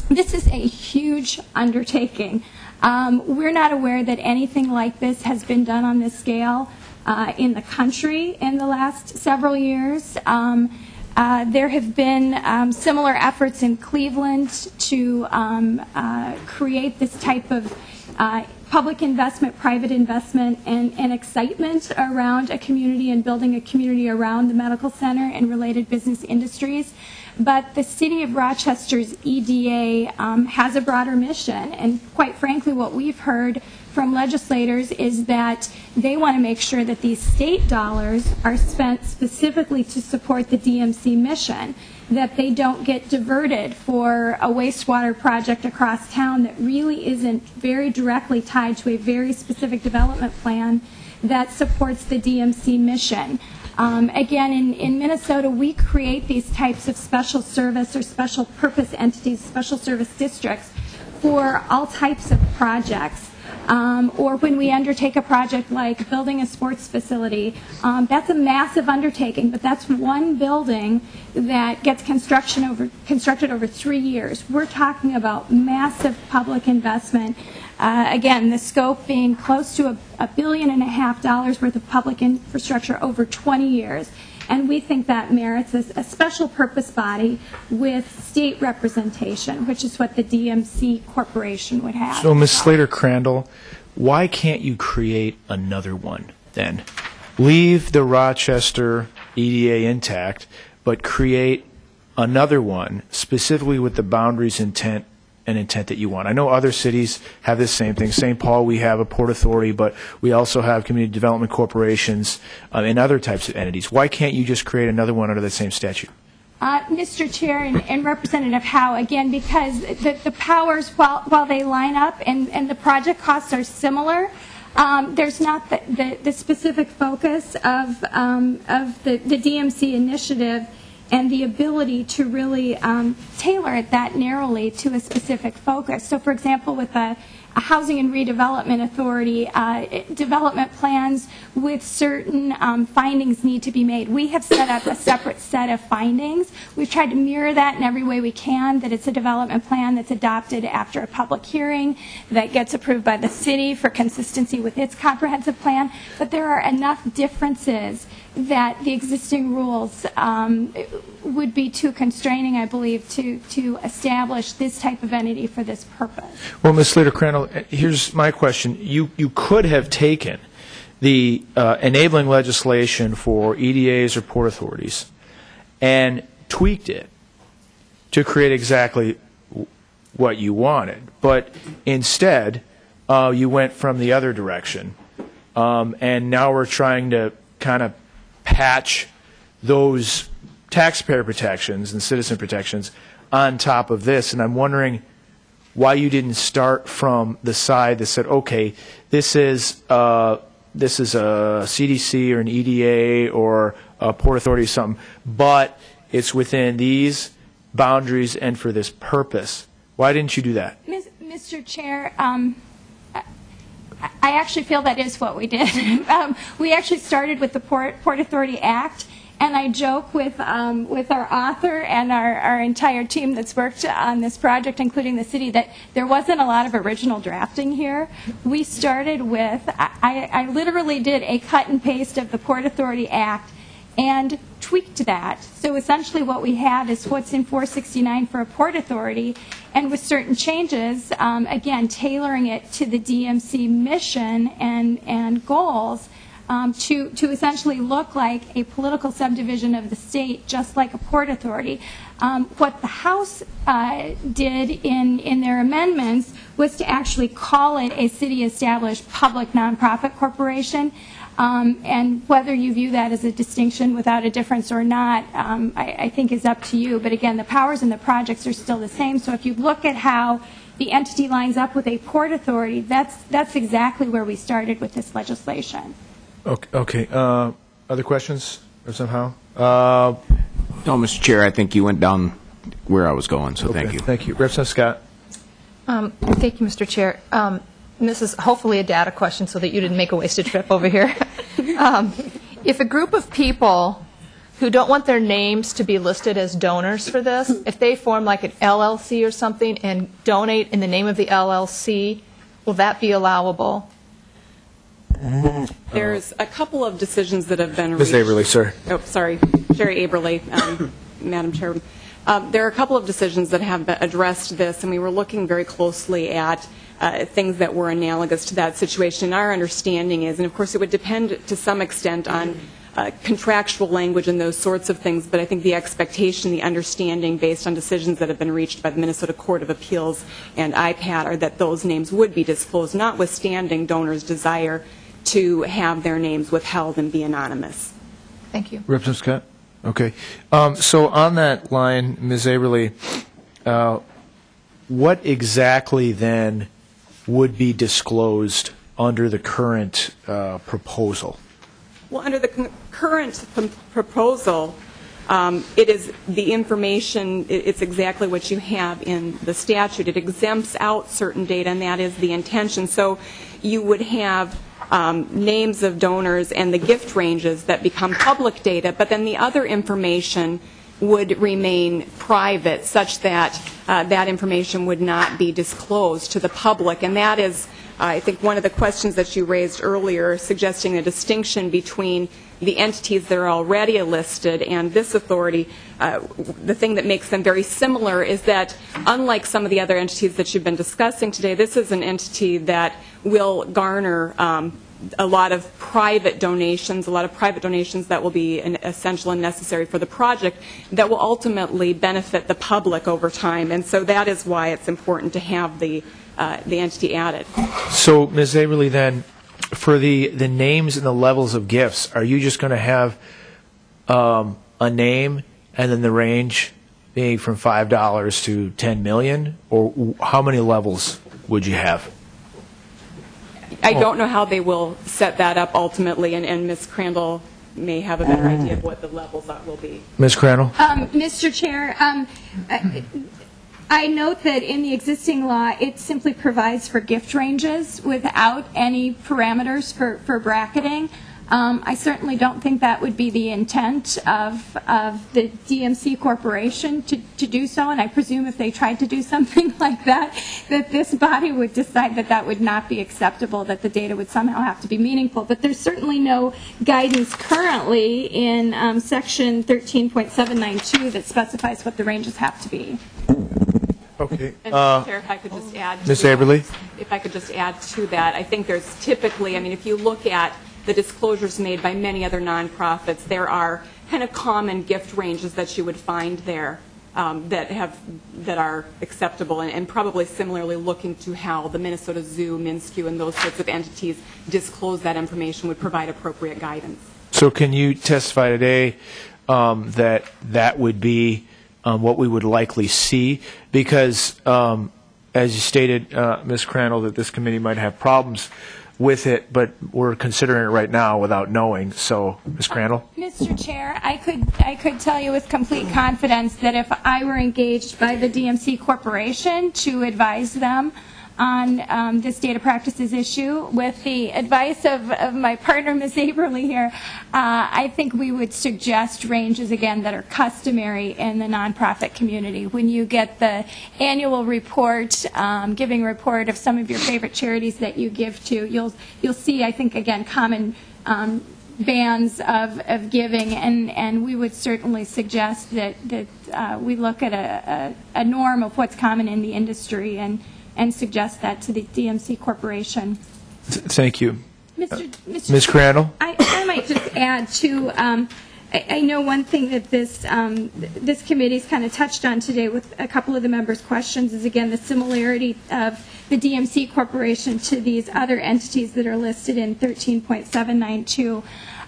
this is a huge undertaking. Um, we're not aware that anything like this has been done on this scale uh, in the country in the last several years. Um, uh, there have been um, similar efforts in Cleveland to um, uh, create this type of uh, public investment, private investment, and, and excitement around a community and building a community around the medical center and related business industries. But the city of Rochester's EDA um, has a broader mission, and quite frankly, what we've heard from legislators is that they want to make sure that these state dollars are spent specifically to support the DMC mission, that they don't get diverted for a wastewater project across town that really isn't very directly tied to a very specific development plan that supports the DMC mission. Um, again, in, in Minnesota, we create these types of special service or special purpose entities, special service districts, for all types of projects. Um, or when we undertake a project like building a sports facility, um, that's a massive undertaking, but that's one building that gets construction over, constructed over three years. We're talking about massive public investment uh, again, the scope being close to a, a billion and a half dollars worth of public infrastructure over 20 years. And we think that merits a, a special purpose body with state representation, which is what the DMC Corporation would have. So, Ms. Slater Crandall, why can't you create another one then? Leave the Rochester EDA intact, but create another one specifically with the boundaries intent and intent that you want. I know other cities have this same thing. St. Paul, we have a port authority, but we also have community development corporations uh, and other types of entities. Why can't you just create another one under the same statute? Uh, Mr. Chair and, and Representative Howe, again, because the, the powers, while, while they line up and, and the project costs are similar, um, there's not the, the, the specific focus of, um, of the DMC initiative and the ability to really um, tailor it that narrowly to a specific focus. So, for example, with a, a housing and redevelopment authority, uh, development plans with certain um, findings need to be made. We have set up a separate set of findings. We've tried to mirror that in every way we can, that it's a development plan that's adopted after a public hearing, that gets approved by the city for consistency with its comprehensive plan. But there are enough differences that the existing rules um, would be too constraining, I believe, to, to establish this type of entity for this purpose. Well, Ms. Slater Crandall, here's my question. You, you could have taken the uh, enabling legislation for EDAs or port authorities and tweaked it to create exactly what you wanted. But instead, uh, you went from the other direction. Um, and now we're trying to kind of patch those taxpayer protections and citizen protections on top of this. And I'm wondering why you didn't start from the side that said, okay, this is uh, this is a CDC or an EDA or a port authority or something, but it's within these boundaries and for this purpose. Why didn't you do that? Mr. Chair, um, I actually feel that is what we did. Um, We actually started with the Port Port Authority Act, and I joke with, um, with our author and our, our entire team that's worked on this project, including the city, that there wasn't a lot of original drafting here. We started with, I, I literally did a cut and paste of the Port Authority Act and tweaked that. So essentially what we have is what's in 469 for a port authority, and with certain changes, um, again, tailoring it to the DMC mission and, and goals um, to, to essentially look like a political subdivision of the state, just like a port authority. Um, what the House uh, did in, in their amendments was to actually call it a city-established public nonprofit corporation. Um, And whether you view that as a distinction without a difference or not, um, I I think is up to you. But again, the powers and the projects are still the same. So if you look at how the entity lines up with a port authority, that's that's exactly where we started with this legislation. Okay. okay. Uh, other questions or somehow? Uh, No, Mr. Chair, I think you went down where I was going, so thank you. Thank you. Representative Scott? Um, Thank you, Mr. Chair. And This is hopefully a data question so that you didn't make a wasted trip over here. Um, If a group of people who don't want their names to be listed as donors for this, if they form like an LLC or something and donate in the name of the LLC, will that be allowable? There's a couple of decisions that have been Ms. reached. Averly, sir. Oh, sorry, Sherry Aberly, um, Madam Chair. Um, There are a couple of decisions that have addressed this, and we were looking very closely at uh, things that were analogous to that situation. And our understanding is, and of course, it would depend to some extent on uh, contractual language and those sorts of things, but I think the expectation, the understanding based on decisions that have been reached by the Minnesota Court of Appeals and IPAD are that those names would be disclosed, notwithstanding donors' desire to have their names withheld and be anonymous. Thank you. Representative Scott? Okay. Um, so on that line, Ms. Averly, uh, what exactly then would be disclosed under the current uh, proposal? Well, under the current proposal, um, it is the information, it's exactly what you have in the statute. It exempts out certain data, and that is the intention. So you would have um, names of donors and the gift ranges that become public data, but then the other information would remain private, such that uh, that information would not be disclosed to the public. And that is, I think, one of the questions that you raised earlier, suggesting a distinction between the entities that are already listed and this authority. Uh, The thing that makes them very similar is that, unlike some of the other entities that you've been discussing today, this is an entity that will garner um, a lot of private donations, a lot of private donations that will be an- essential and necessary for the project that will ultimately benefit the public over time. And so that is why it's important to have the, uh, the entity added. So, Ms. Averly, then, for the, the names and the levels of gifts, are you just going to have um, a name and then the range being from $5 to 10 million? Or how many levels would you have? I don't know how they will set that up ultimately, and, and Ms. Crandall may have a better idea of what the levels that will be. Ms. Crandall? Um, Mr. Chair, um, I- I note that in the existing law, it simply provides for gift ranges without any parameters for for bracketing. Um, I certainly don't think that would be the intent of of the DMC Corporation to to do so, and I presume if they tried to do something like that, that this body would decide that that would not be acceptable, that the data would somehow have to be meaningful. But there's certainly no guidance currently in um, Section 13.792 that specifies what the ranges have to be. Okay. And Uh, Mr. Chair, if I could just add. to Ms. that- Averly? If I could just add to that, I think there's typically, I mean, if you look at the disclosures made by many other nonprofits, there are kind of common gift ranges that you would find there um, that have, that are acceptable, and- and probably similarly looking to how the Minnesota Zoo, MnSCU, and those sorts of entities disclose that information would provide appropriate guidance. So can you testify today um, that that would be um, what we would likely see? Because, um, as you stated, uh, Ms. Crandall, that this committee might have problems with it, but we're considering it right now without knowing. So, Ms. Crandall? Mr. Chair, I could, I could tell you with complete confidence that if I were engaged by the DMC Corporation to advise them on um, this data practices issue, with the advice of, of my partner, Ms. Aberly here, uh, I think we would suggest ranges, again, that are customary in the nonprofit community. When you get the annual report, um, giving report of some of your favorite charities that you give to, you'll, you'll see, I think, again, common um, bands of, of giving, and, and we would certainly suggest that, that uh, we look at a, a, a norm of what's common in the industry and, and suggest that to the DMC Corporation. Thank you. Mr. Mr. Ms. Crandall? I, I might just add to, um, I, I know one thing that this, um, th- this committee's kind of touched on today with a couple of the members' questions is again, the similarity of the DMC Corporation to these other entities that are listed in 13.792.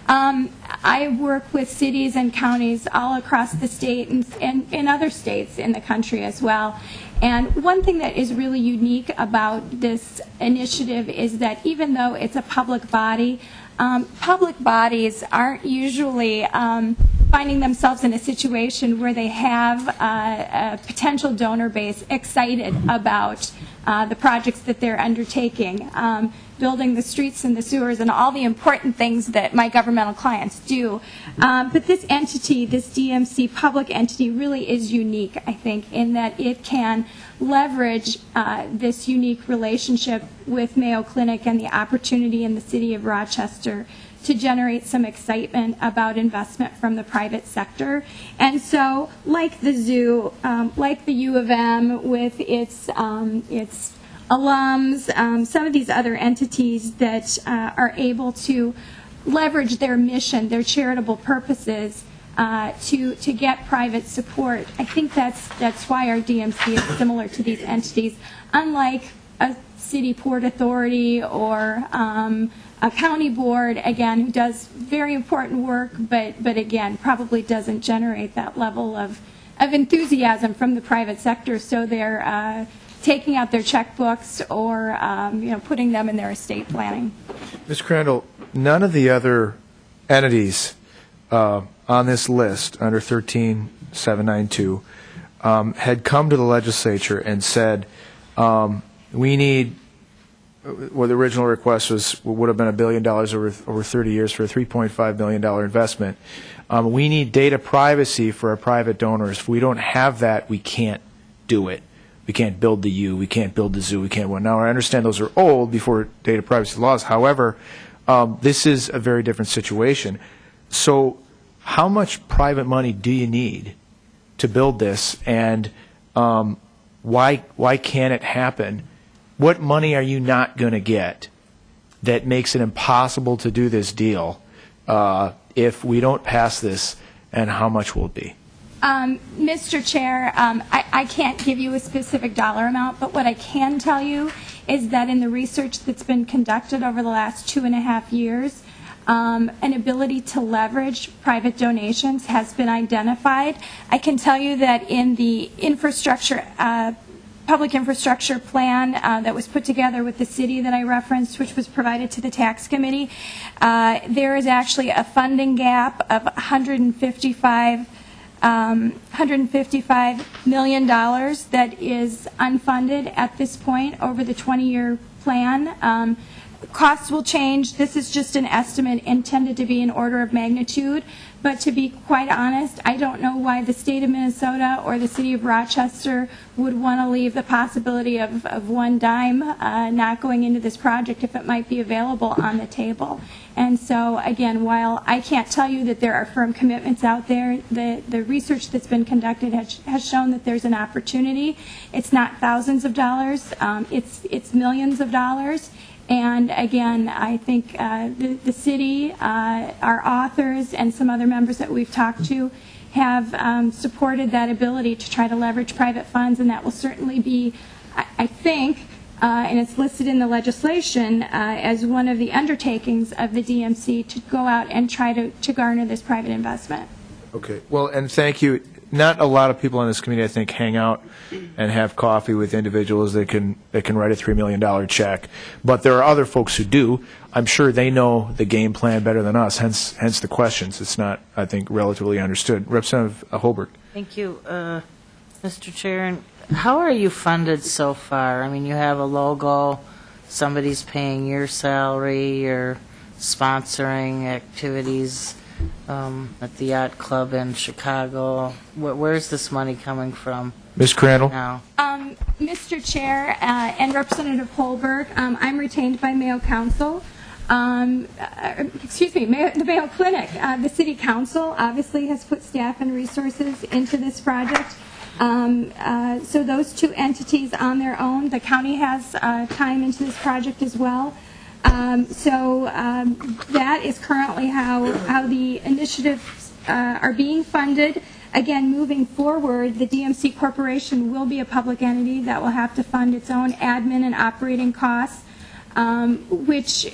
Um, I work with cities and counties all across the state and, and in other states in the country as well. And one thing that is really unique about this initiative is that even though it's a public body, um, public bodies aren't usually um, finding themselves in a situation where they have uh, a potential donor base excited about uh, the projects that they're undertaking, um, building the streets and the sewers and all the important things that my governmental clients do. Um, but this entity, this DMC public entity, really is unique, I think, in that it can leverage uh, this unique relationship with Mayo Clinic and the opportunity in the city of Rochester to generate some excitement about investment from the private sector. And so, like the zoo, um, like the U of M with its, um, its alums, um, some of these other entities that uh, are able to leverage their mission, their charitable purposes, uh, to to get private support. I think that's that's why our DMC is similar to these entities, unlike a city port authority or um, a county board, again, who does very important work, but but again, probably doesn't generate that level of of enthusiasm from the private sector. So they're uh, taking out their checkbooks or um, you know putting them in their estate planning. Ms. Crandall, none of the other entities uh, on this list, under 13792, um, had come to the legislature and said, um, we need, well, the original request was, would have been a billion dollars over, over 30 years for a $3.5 billion investment. Um, We need data privacy for our private donors. If we don't have that, we can't do it. We can't build the U, we can't build the zoo, we can't, well, now I understand those are old before data privacy laws. However, um, this is a very different situation. So how much private money do you need to build this, and um, why, why can't it happen? What money are you not going to get that makes it impossible to do this deal uh, if we don't pass this, and how much will it be? Um, Mr. Chair, um, I, I can't give you a specific dollar amount, but what I can tell you is that in the research that's been conducted over the last two and a half years, um, an ability to leverage private donations has been identified. I can tell you that in the infrastructure, uh, public infrastructure plan uh, that was put together with the city that I referenced, which was provided to the tax committee, uh, there is actually a funding gap of 155 um, $155 million that is unfunded at this point over the 20-year plan. Um, Costs will change. This is just an estimate intended to be an order of magnitude. But to be quite honest, I don't know why the state of Minnesota or the city of Rochester would want to leave the possibility of, of one dime uh, not going into this project if it might be available on the table. And so, again, while I can't tell you that there are firm commitments out there, the, the research that's been conducted has, has shown that there's an opportunity. It's not thousands of dollars, um, it's, it's millions of dollars. And again, I think uh, the the city, uh, our authors, and some other members that we've talked to have um, supported that ability to try to leverage private funds, and that will certainly be, I I think, uh, and it's listed in the legislation uh, as one of the undertakings of the DMC to go out and try to to garner this private investment. Okay, well, and thank you. Not a lot of people on this committee, I think, hang out and have coffee with individuals that can, that can write a $3 million check. But there are other folks who do. I'm sure they know the game plan better than us, hence, hence the questions. It's not, I think, relatively understood. Representative Holberg. Thank you, uh, Mr. Chair. And How are you funded so far? I mean, you have a logo, somebody's paying your salary, you're sponsoring activities um, at the yacht club in Chicago. Where- Where's this money coming from Ms. Crandall? now? Um, Mr. Chair uh, and Representative Holberg, um, I'm retained by Mayo Council. Um, uh, excuse me, Mayo, the Mayo Clinic. Uh, the City Council obviously has put staff and resources into this project. Um, uh, so those two entities on their own, the county has uh, time into this project as well. Um, so um, that is currently how, how the initiatives uh, are being funded. Again, moving forward, the DMC Corporation will be a public entity that will have to fund its own admin and operating costs, um, which,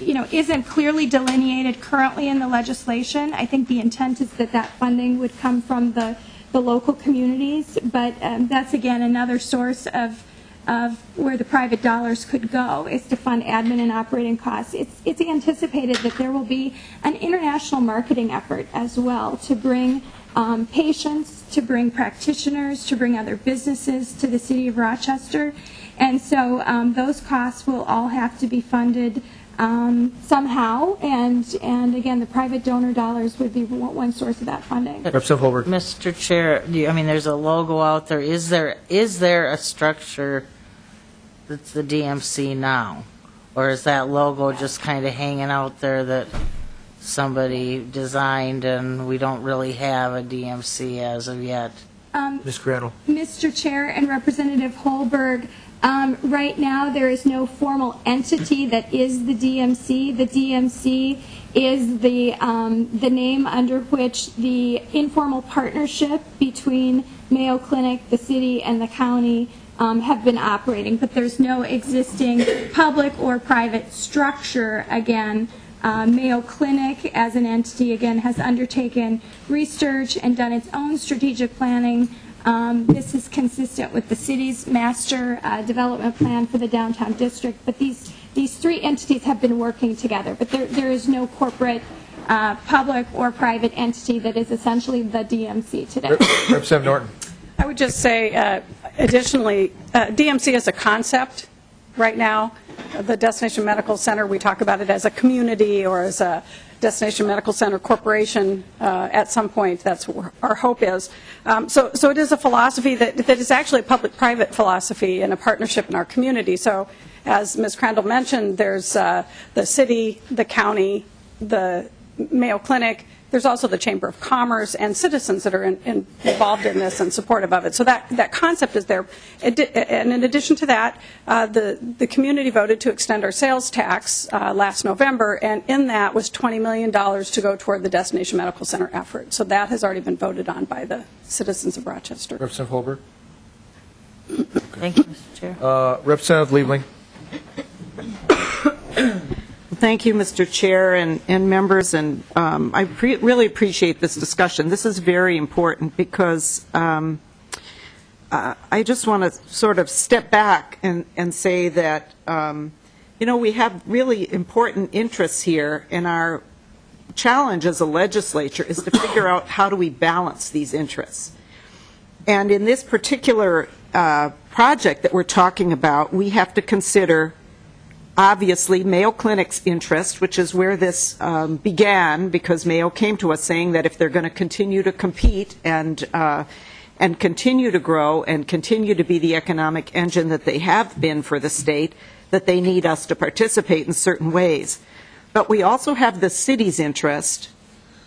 you know, isn't clearly delineated currently in the legislation. I think the intent is that that funding would come from the, the local communities, but um, that's, again, another source of of where the private dollars could go is to fund admin and operating costs. It's, it's anticipated that there will be an international marketing effort as well to bring um, patients, to bring practitioners, to bring other businesses to the city of Rochester. And so um, those costs will all have to be funded um, somehow. And, and again, the private donor dollars would be one one source of that funding. Representative Holberg. Mr. Chair, do you, I mean, there's a logo out there. Is there, is there a structure that's the DMC now? Or is that logo just kind of hanging out there that somebody designed and we don't really have a DMC as of yet? Um, Ms. Crandall. Mr. Chair and Representative Holberg, um, right now, there is no formal entity that is the DMC. The DMC is the, um, the name under which the informal partnership between Mayo Clinic, the city, and the county um, have been operating, but there's no existing public or private structure, again, uh, Mayo Clinic, as an entity, again, has undertaken research and done its own strategic planning. Um, This is consistent with the city's master uh, development plan for the downtown district, but these, these three entities have been working together, but there, there is no corporate, uh, public or private entity that is essentially the DMC today. Representative Norton. I would just say uh, additionally, uh, DMC is a concept right now. The Destination Medical Center, we talk about it as a community or as a Destination Medical Center Corporation uh, at some point. That's what our hope is. Um, So so it is a philosophy that that is actually a public-private philosophy and a partnership in our community. So as Ms. Crandall mentioned, there's uh, the city, the county, the Mayo Clinic, there's also the Chamber of Commerce and citizens that are in- in- involved in this and supportive of it. So that, that concept is there. And in addition to that, uh, the, the community voted to extend our sales tax uh, last November, and in that was $20 million to go toward the Destination Medical Center effort. So that has already been voted on by the citizens of Rochester. Representative Holberg. Thank you, Mr. Chair. Uh, Representative Liebling. Thank you, Mr. Chair and, and members, and um, I really appreciate this discussion. This is very important because um, uh, I just want to sort of step back and, and say that, um, you know, we have really important interests here, and our challenge as a legislature is to figure out how do we balance these interests. And in this particular uh, project that we're talking about, we have to consider obviously Mayo Clinic's interest, which is where this um, began, because Mayo came to us saying that if they're going to continue to compete and uh, and continue to grow and continue to be the economic engine that they have been for the state, that they need us to participate in certain ways. But we also have the city's interest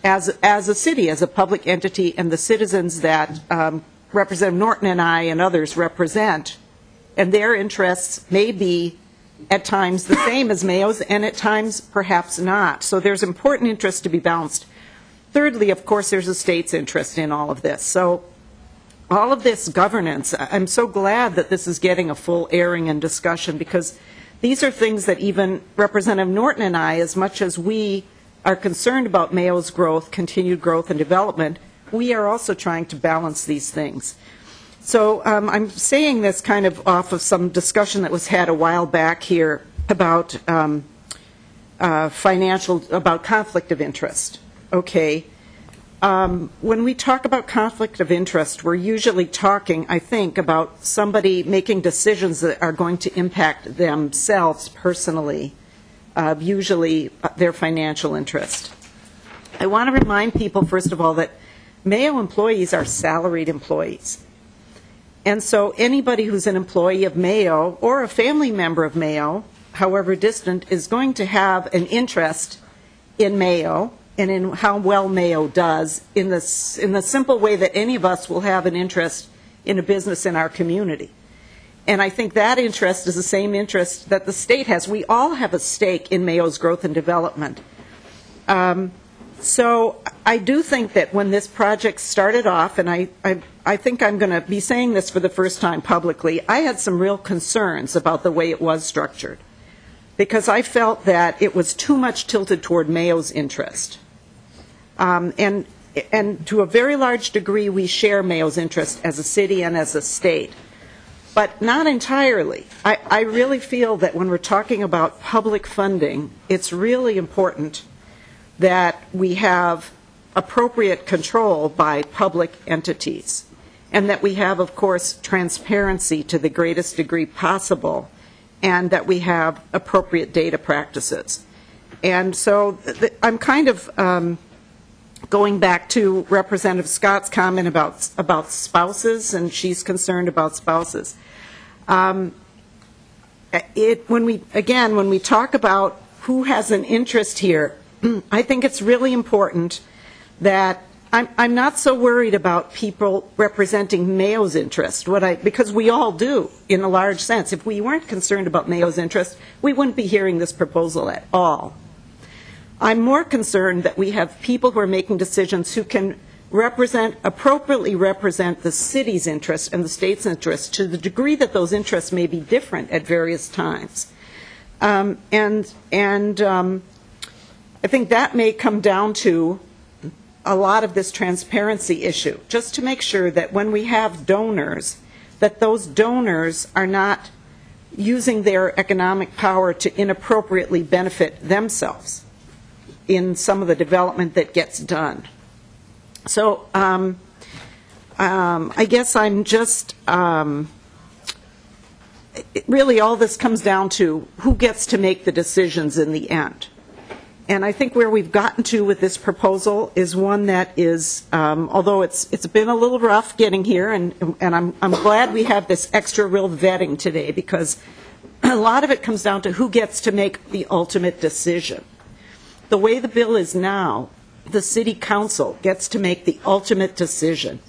as as a city, as a public entity, and the citizens that um, Representative Norton and I and others represent, and their interests may be at times the same as Mayo's, and at times perhaps not. So there's important interest to be balanced. Thirdly, of course, there's a state's interest in all of this. So all of this governance, I'm so glad that this is getting a full airing and discussion because these are things that even Representative Norton and I, as much as we are concerned about Mayo's growth, continued growth and development, we are also trying to balance these things. So um, I'm saying this kind of off of some discussion that was had a while back here about um, uh, financial, about conflict of interest. Okay. Um, When we talk about conflict of interest, we're usually talking, I think, about somebody making decisions that are going to impact themselves personally, uh, usually their financial interest. I want to remind people, first of all, that Mayo employees are salaried employees. And so anybody who's an employee of Mayo or a family member of Mayo, however distant, is going to have an interest in Mayo and in how well Mayo does in the, in the simple way that any of us will have an interest in a business in our community. And I think that interest is the same interest that the state has. We all have a stake in Mayo's growth and development. Um, So I do think that when this project started off, and I, I, I think I'm going to be saying this for the first time publicly, I had some real concerns about the way it was structured. Because I felt that it was too much tilted toward Mayo's interest. Um, and, and to a very large degree, we share Mayo's interest as a city and as a state. But not entirely. I, I really feel that when we're talking about public funding, it's really important that we have appropriate control by public entities, and that we have, of course, transparency to the greatest degree possible, and that we have appropriate data practices. And so I'm kind of um, going back to Representative Scott's comment about, about spouses, and she's concerned about spouses. Um, It, when we, again, when we talk about who has an interest here, I think it's really important that, I'm, I'm not so worried about people representing Mayo's interest, what I, because we all do, in a large sense. If we weren't concerned about Mayo's interest, we wouldn't be hearing this proposal at all. I'm more concerned that we have people who are making decisions who can represent, appropriately represent the city's interest and the state's interest to the degree that those interests may be different at various times. Um, and and um, I think that may come down to a lot of this transparency issue, just to make sure that when we have donors, that those donors are not using their economic power to inappropriately benefit themselves in some of the development that gets done. So um, um, I guess I'm just, um, really, all this comes down to who gets to make the decisions in the end. And I think where we've gotten to with this proposal is one that is, um, although it's, it's been a little rough getting here, and, and I'm, I'm glad we have this extra real vetting today, because a lot of it comes down to who gets to make the ultimate decision. The way the bill is now, the city council gets to make the ultimate decision.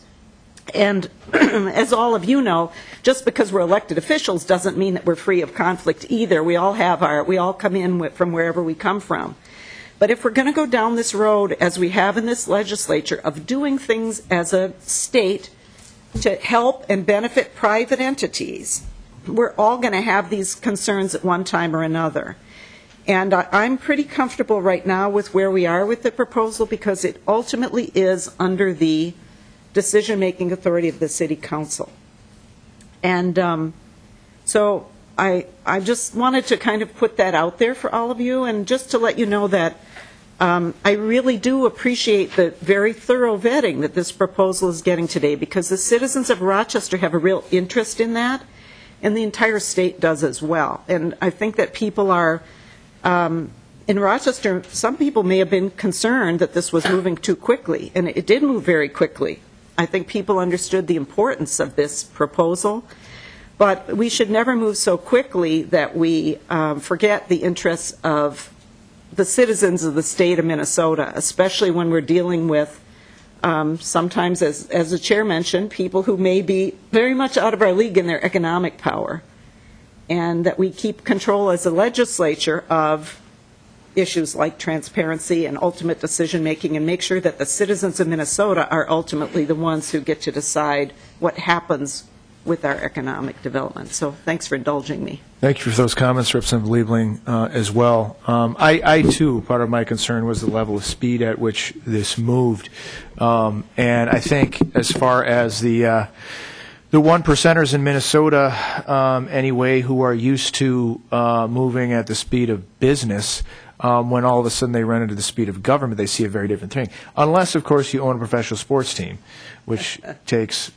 And as all of you know, just because we're elected officials doesn't mean that we're free of conflict either. We all have our, we all come in from wherever we come from. But if we're going to go down this road, as we have in this legislature, of doing things as a state to help and benefit private entities, we're all going to have these concerns at one time or another. And I'm pretty comfortable right now with where we are with the proposal because it ultimately is under the decision-making authority of the city council. And um, so I, I just wanted to kind of put that out there for all of you and just to let you know that um, I really do appreciate the very thorough vetting that this proposal is getting today because the citizens of Rochester have a real interest in that and the entire state does as well. And I think that people are, um, in Rochester, some people may have been concerned that this was moving too quickly, and it did move very quickly. I think people understood the importance of this proposal, but we should never move so quickly that we um, forget the interests of the citizens of the state of Minnesota, especially when we're dealing with um, sometimes, as, as the chair mentioned, people who may be very much out of our league in their economic power. and that we keep control as a legislature of issues like transparency and ultimate decision-making, and make sure that the citizens of Minnesota are ultimately the ones who get to decide what happens with our economic development. So thanks for indulging me. Thank you for those comments, Representative Liebling, uh, as well. Um, I, I, too, part of my concern was the level of speed at which this moved. Um, And I think as far as the, uh, the one percenters in Minnesota, um, anyway, who are used to uh, moving at the speed of business, um, when all of a sudden they run into the speed of government, they see a very different thing. Unless, of course, you own a professional sports team, which takes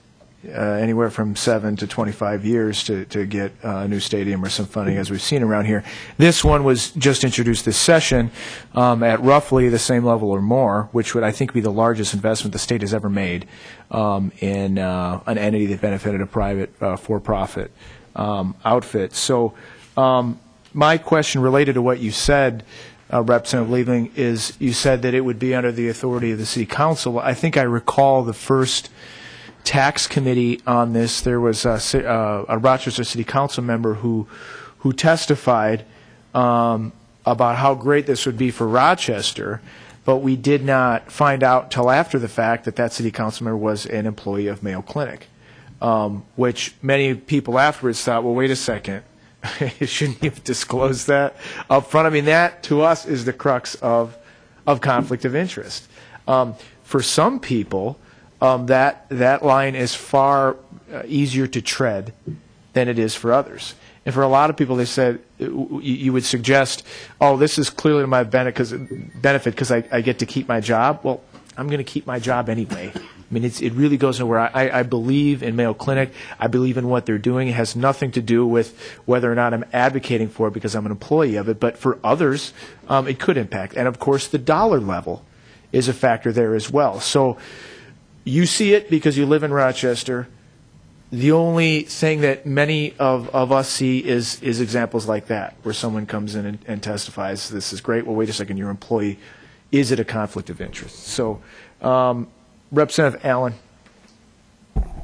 uh, anywhere from seven to 25 years to, to get uh, a new stadium or some funding, as we've seen around here. This one was just introduced this session um, at roughly the same level or more, which would, I think, be the largest investment the state has ever made um, in uh, an entity that benefited a private uh, for-profit um, outfit. So um, my question related to what you said, uh, Representative Liebling, is you said that it would be under the authority of the city council. I think I recall the first tax committee on this, there was a, uh, a Rochester City Council member who, who testified um, about how great this would be for Rochester, but we did not find out till after the fact that that city council member was an employee of Mayo Clinic, um, which many people afterwards thought, well, wait a second, shouldn't you have disclosed that up front? I mean, that to us is the crux of, of conflict of interest. Um, for some people, um, that that line is far uh, easier to tread than it is for others. And for a lot of people, they said uh, you, would suggest, "Oh, this is clearly to my benefit because I, I get to keep my job." Well, I'm going to keep my job anyway. I mean, it really goes nowhere. I, I believe in Mayo Clinic. I believe in what they're doing. It has nothing to do with whether or not I'm advocating for it because I'm an employee of it. But for others, um, it could impact. And of course, the dollar level is a factor there as well. So you see it because you live in Rochester. The only thing that many of, of us see is, is examples like that, where someone comes in and, and testifies, this is great, well, wait a second, you're employee. Is it a conflict of interest? So, um, Representative Allen.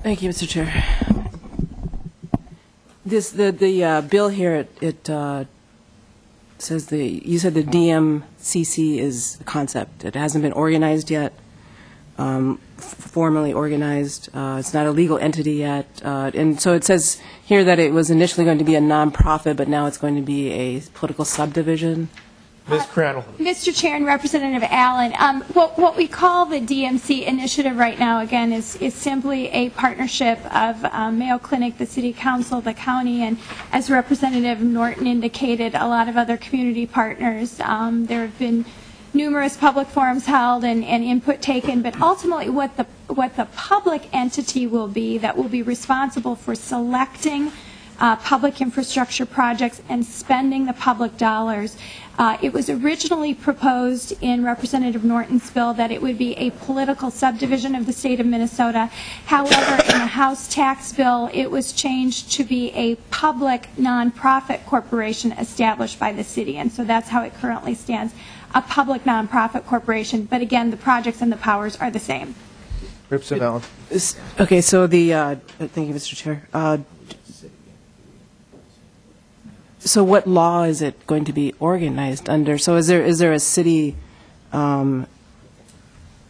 Thank you, Mr. Chair. This, the, the uh, bill here, it, it uh, says the, you said the DMCC is a concept. It hasn't been organized yet, um, formally organized. Uh, It's not a legal entity yet. Uh, And so it says here that it was initially going to be a nonprofit, but now it's going to be a political subdivision. Ms. Crandall. Mr. Chair and Representative Allen, um, what, what we call the DMC initiative right now, again, is, is simply a partnership of um, Mayo Clinic, the City Council, the county, and as Representative Norton indicated, a lot of other community partners. Um, there have been numerous public forums held and, and input taken, but ultimately what the, what the public entity will be that will be responsible for selecting uh, public infrastructure projects and spending the public dollars. Uh, It was originally proposed in Representative Norton's bill that it would be a political subdivision of the state of Minnesota. However, in the House tax bill, it was changed to be a public nonprofit corporation established by the city. And so that's how it currently stands, a public nonprofit corporation. But again, the projects and the powers are the same. Representative Allen. Okay, so the, uh, thank you, Mr. Chair. Uh, So what law is it going to be organized under? So is there, is there a city, um, c-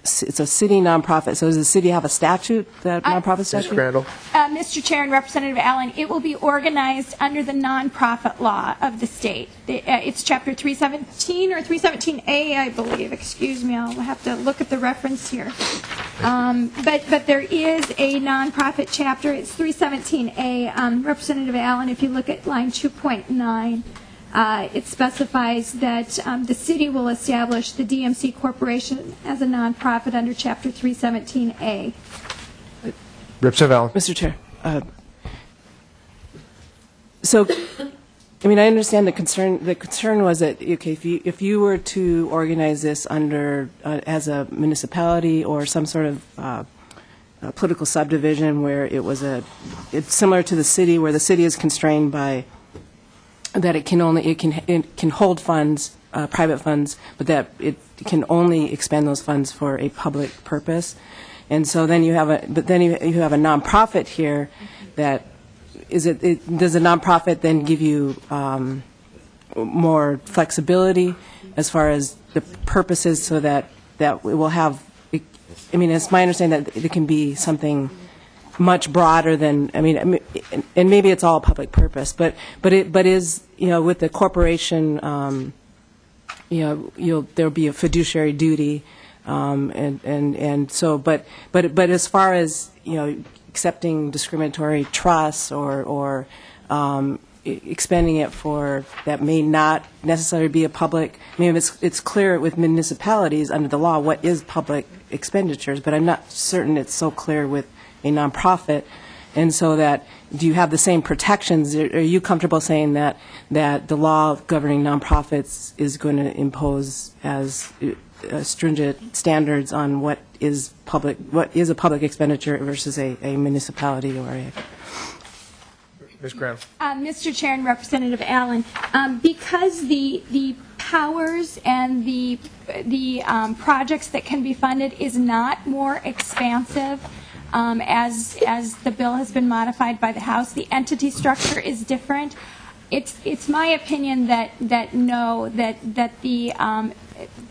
it's a city nonprofit, so does the city have a statute, that I- nonprofit Ms. statute? Crandall. Uh, Mr. Chair and Representative Allen, it will be organized under the nonprofit law of the state. The- uh, It's Chapter 317 or 317A, I believe. Excuse me, I'll have to look at the reference here. Um, But, but there is a nonprofit chapter, it's 317A. Um, Representative Allen, if you look at line 2.9, uh, it specifies that um, the city will establish the DMC Corporation as a nonprofit under Chapter 317A. Representative Allen. Mr. Chair, uh, so, I mean, I understand the concern, the concern was that, okay, if you, if you were to organize this under, uh, as a municipality or some sort of uh, uh, political subdivision where it was a, it's similar to the city, where the city is constrained by, that it can only, it can, it can hold funds, uh, private funds, but that it can only expend those funds for a public purpose. And so then you have a, but then you you have a nonprofit here that is it, it, does a nonprofit then give you um, more flexibility as far as the purposes so that, that it will have, I mean, it's my understanding that it can be something much broader than, I mean, I mean, and maybe it's all public purpose, but, but it, but is, you know, with the corporation, um, you know, you'll, there'll be a fiduciary duty, um, and, and, and so, but, but, but as far as, you know, accepting discriminatory trusts or, or, um, expending it for, that may not necessarily be a public, I mean, it's, it's clear with municipalities under the law what is public expenditures, but I'm not certain it's so clear with a nonprofit. And so that, do you have the same protections? Are are you comfortable saying that, that the law governing nonprofits is going to impose as uh, stringent standards on what is public, what is a public expenditure versus a a municipality or a, Ms. Crandall? Uh, Mr. Chair and Representative Allen, um, because the, the powers and the, the um, projects that can be funded is not more expansive um, as, as the bill has been modified by the House, the entity structure is different. It's, it's my opinion that, that no, that, that the, um,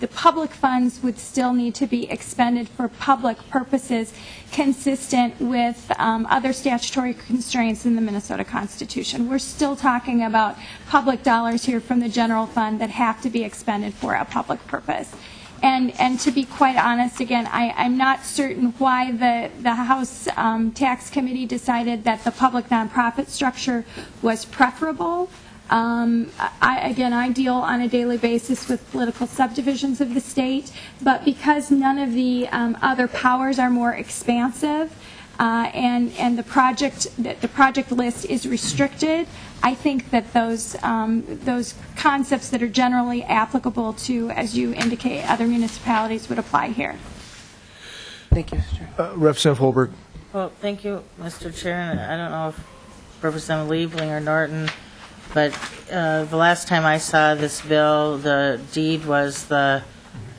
the public funds would still need to be expended for public purposes consistent with um, other statutory constraints in the Minnesota Constitution. We're still talking about public dollars here from the general fund that have to be expended for a public purpose. And, and to be quite honest, again, I, I'm not certain why the, the House um, Tax Committee decided that the public nonprofit structure was preferable. Um, I, again, I deal on a daily basis with political subdivisions of the state, but because none of the um, other powers are more expansive, uh, and and the project the, the project list is restricted, I think that those um, those concepts that are generally applicable to, as you indicate, other municipalities would apply here. thank you, Mr. Chair. Uh, Representative Holberg? Well, thank you, Mr. Chair. And I don't know if Representative Liebling or Norton, but uh, the last time I saw this bill, the DEED was the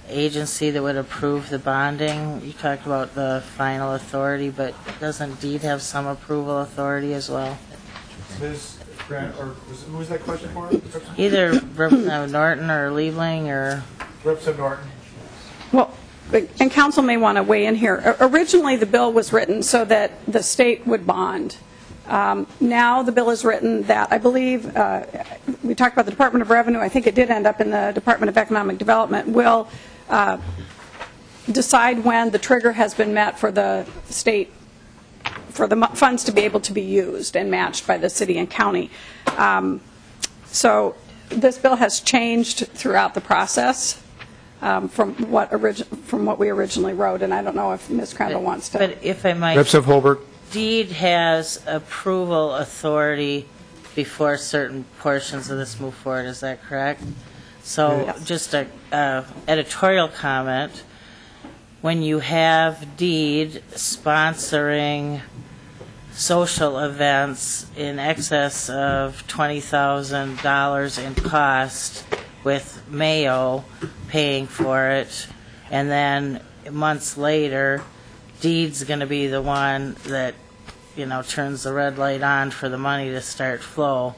agency that would approve the bonding. You talked about the final authority, but doesn't DEED have some approval authority as well? Ms. Crandall, or who was that question for? Either Representative Norton or Liebling or, Representative Norton? Well, and council may want to weigh in here. O- Originally, the bill was written so that the state would bond. Um, Now, the bill is written that, I believe, uh, we talked about the Department of Revenue, I think it did end up in the Department of Economic Development, will uh, decide when the trigger has been met for the state, for the funds to be able to be used and matched by the city and county. Um, So this bill has changed throughout the process um, from what from what we originally wrote, and I don't know if Ms. Crandall wants to. but if I might, Representative Holberg? DEED has approval authority before certain portions of this move forward, is that correct? So Yes. just a uh, editorial comment, when you have DEED sponsoring social events in excess of $20,000 in cost with Mayo paying for it, and then months later, DEED's going to be the one that, you know, turns the red light on for the money to start flow.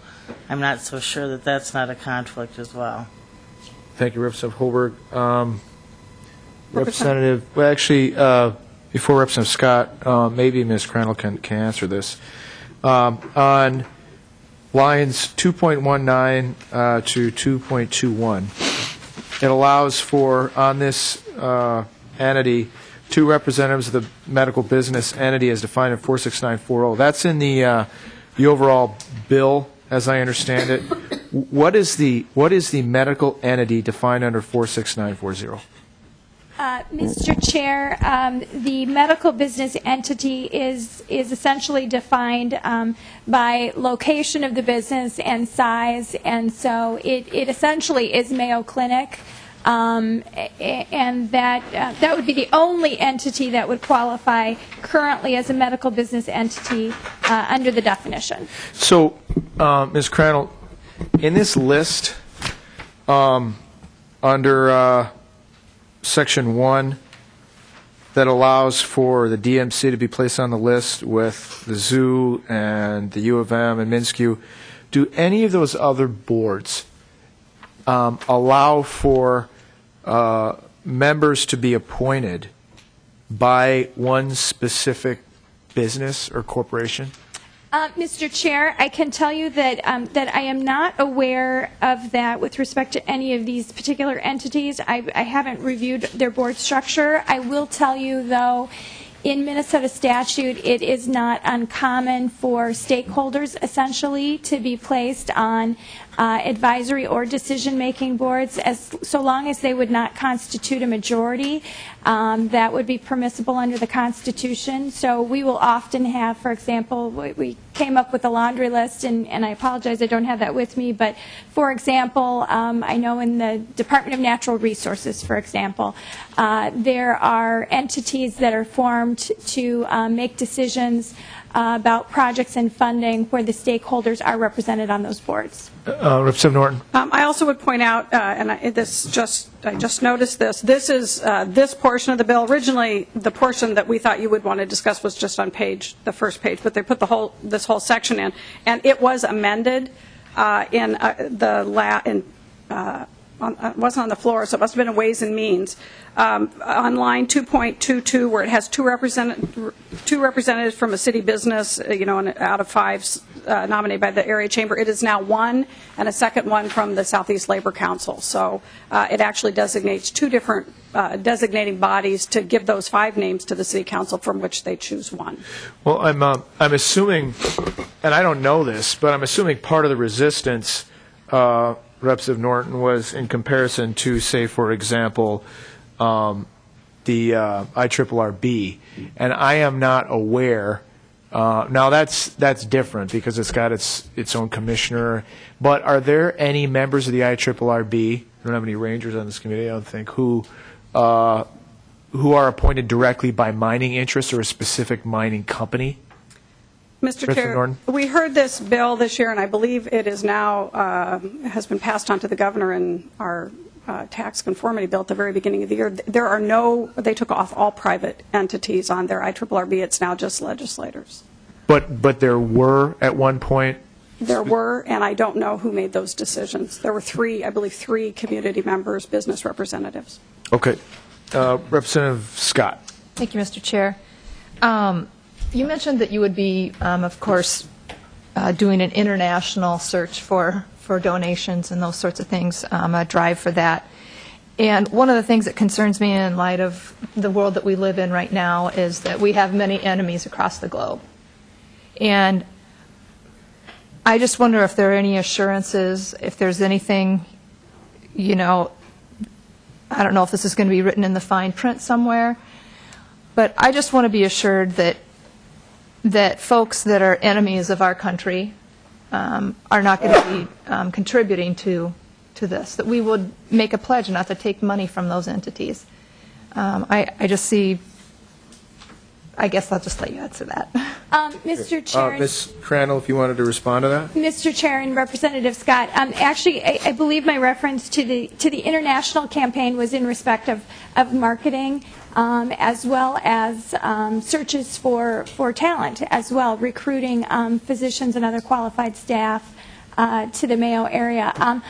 I'm not so sure that that's not a conflict as well. Thank you, Representative Holberg. Um, Representative, well, actually, uh, before Representative Scott, uh, maybe Ms. Crandall can, can answer this. Um, On lines 2.19 uh, to 2.21, it allows for, on this uh, entity, two representatives of the medical business entity as defined in 46940. That's in the, uh, the overall bill, as I understand it. What is the, what is the medical entity defined under 46940? Uh, Mr. Chair, um, the medical business entity is, is essentially defined um, by location of the business and size, and so it, it essentially is Mayo Clinic. Um, And that, uh, that would be the only entity that would qualify currently as a medical business entity uh, under the definition. So, uh, Ms. Crandall, in this list, um, under uh, Section 1, that allows for the DMC to be placed on the list with the zoo and the U of M and MnSCU, do any of those other boards um, allow for uh, members to be appointed by one specific business or corporation? Uh, Mr. Chair, I can tell you that, um, that I am not aware of that with respect to any of these particular entities. I, I haven't reviewed their board structure. I will tell you, though, in Minnesota statute, it is not uncommon for stakeholders essentially to be placed on uh, advisory or decision-making boards, as, so long as they would not constitute a majority. Um, That would be permissible under the Constitution. So we will often have, for example, we came up with a laundry list, and and I apologize, I don't have that with me, but for example, um, I know in the Department of Natural Resources, for example, uh, there are entities that are formed to um, make decisions uh, about projects and funding where the stakeholders are represented on those boards. Uh, Representative Norton? Um, I also would point out, uh, and I, this just, I just noticed this, this is, uh, this portion of the bill, originally, the portion that we thought you would want to discuss was just on page, the first page, but they put the whole, this whole section in, and it was amended uh, in uh, the la, in, uh, on- uh, wasn't on the floor, so it must have been in Ways and Means. Um, On line 2.22, where it has two represent, two representatives from a city business, uh, you know, out of five uh, nominated by the area chamber, it is now one, and a second one from the Southeast Labor Council. So uh, it actually designates two different uh, designating bodies to give those five names to the city council from which they choose one. Well, I'm, uh, I'm assuming, and I don't know this, but I'm assuming part of the resistance, uh, Representative Norton, was in comparison to, say, for example, um, the uh, IRRB. And I am not aware, uh, now that's, that's different because it's got its, its own commissioner, but are there any members of the IRRB, I don't have any rangers on this committee, I don't think, who, uh, who are appointed directly by mining interests or a specific mining company? Mr. Chair, Norton? we heard this bill this year, and I believe it is now, um, has been passed on to the governor in our uh, tax conformity bill at the very beginning of the year. There are no, they took off all private entities on their IRRB. It's now just legislators. But, but there were, at one point, There were, and I don't know who made those decisions. There were three, I believe, three community members, business representatives. okay. Uh, Representative Scott? Thank you, Mr. Chair. Um, You mentioned that you would be, um, of course, uh, doing an international search for, for donations and those sorts of things, um, a drive for that. And one of the things that concerns me in light of the world that we live in right now is that we have many enemies across the globe. And I just wonder if there are any assurances, if there's anything, you know, I don't know if this is going to be written in the fine print somewhere, but I just want to be assured that, that folks that are enemies of our country um, are not going to be um, contributing to, to this, that we would make a pledge not to take money from those entities. Um, I, I just see, I guess I'll just let you answer that. Um, Mr. Uh, Chair. Ms. Crandall, if you wanted to respond to that? Mr. Chair and Representative Scott, um, actually, I, I believe my reference to the to the international campaign was in respect of of marketing, um, as well as um, searches for for talent, as well recruiting um, physicians and other qualified staff uh, to the Mayo area. Um,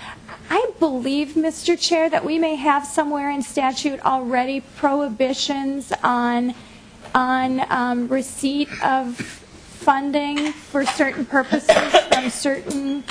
I believe, Mr. Chair, that we may have somewhere in statute already prohibitions on on um, receipt of funding for certain purposes from certain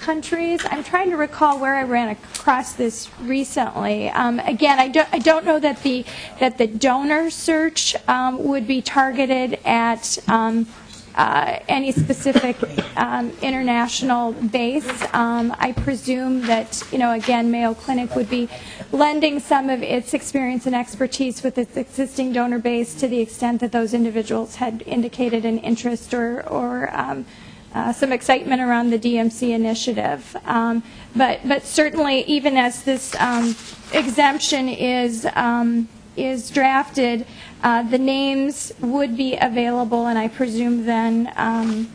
countries. I'm trying to recall where I ran across this recently. Um, again, I don't, I don't know that the that the donor search um, would be targeted at um, uh, any specific um, international base. Um, I presume that, you know, again, Mayo Clinic would be lending some of its experience and expertise with its existing donor base to the extent that those individuals had indicated an interest or, or um, uh, some excitement around the DMC initiative. Um, but, but certainly, even as this um, exemption is um, is drafted, uh, the names would be available, and I presume then, um,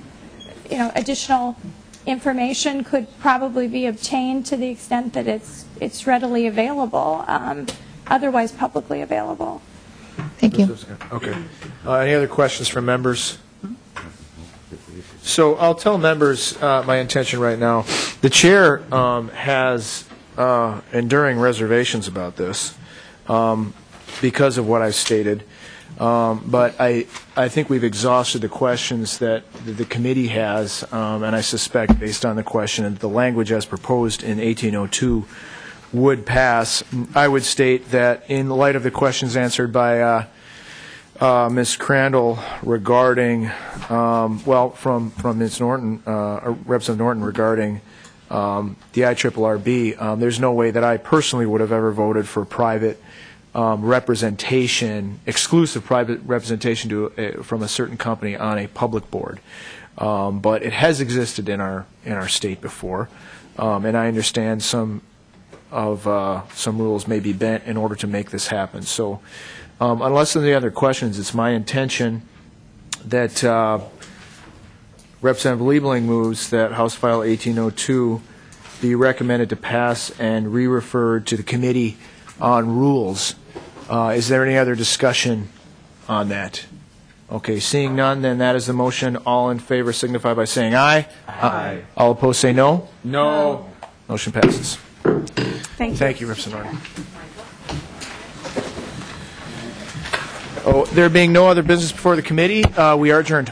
you know, additional information could probably be obtained to the extent that it's it's readily available, um, otherwise publicly available. Thank Thank you. Okay. Uh, Any other questions from members? So I'll tell members uh, my intention right now. The chair um, has uh, enduring reservations about this um, because of what I've stated. Um, But I, I think we've exhausted the questions that the committee has, um, and I suspect, based on the question, that the language as proposed in 1802 would pass. I would state that in light of the questions answered by uh, uh, Ms. Crandall regarding, um, well, from, from Ms. Norton, uh, Representative Norton regarding um, the IRRB, um, there's no way that I personally would have ever voted for private um, representation, exclusive private representation to, uh, from a certain company on a public board. Um, But it has existed in our, in our state before, Um, and I understand some of, uh, some rules may be bent in order to make this happen. So um, unless there are any other questions, it's my intention that uh, Representative Liebling moves that House File 1802 be recommended to pass and re-referred to the Committee on Rules. Uh, Is there any other discussion on that? Okay, seeing none, then that is the motion. All in favor signify by saying aye. Aye. All opposed say no. No. Motion passes. Thank you. Thank you, Representative Norton. Oh, there being no other business before the committee, uh, we are adjourned.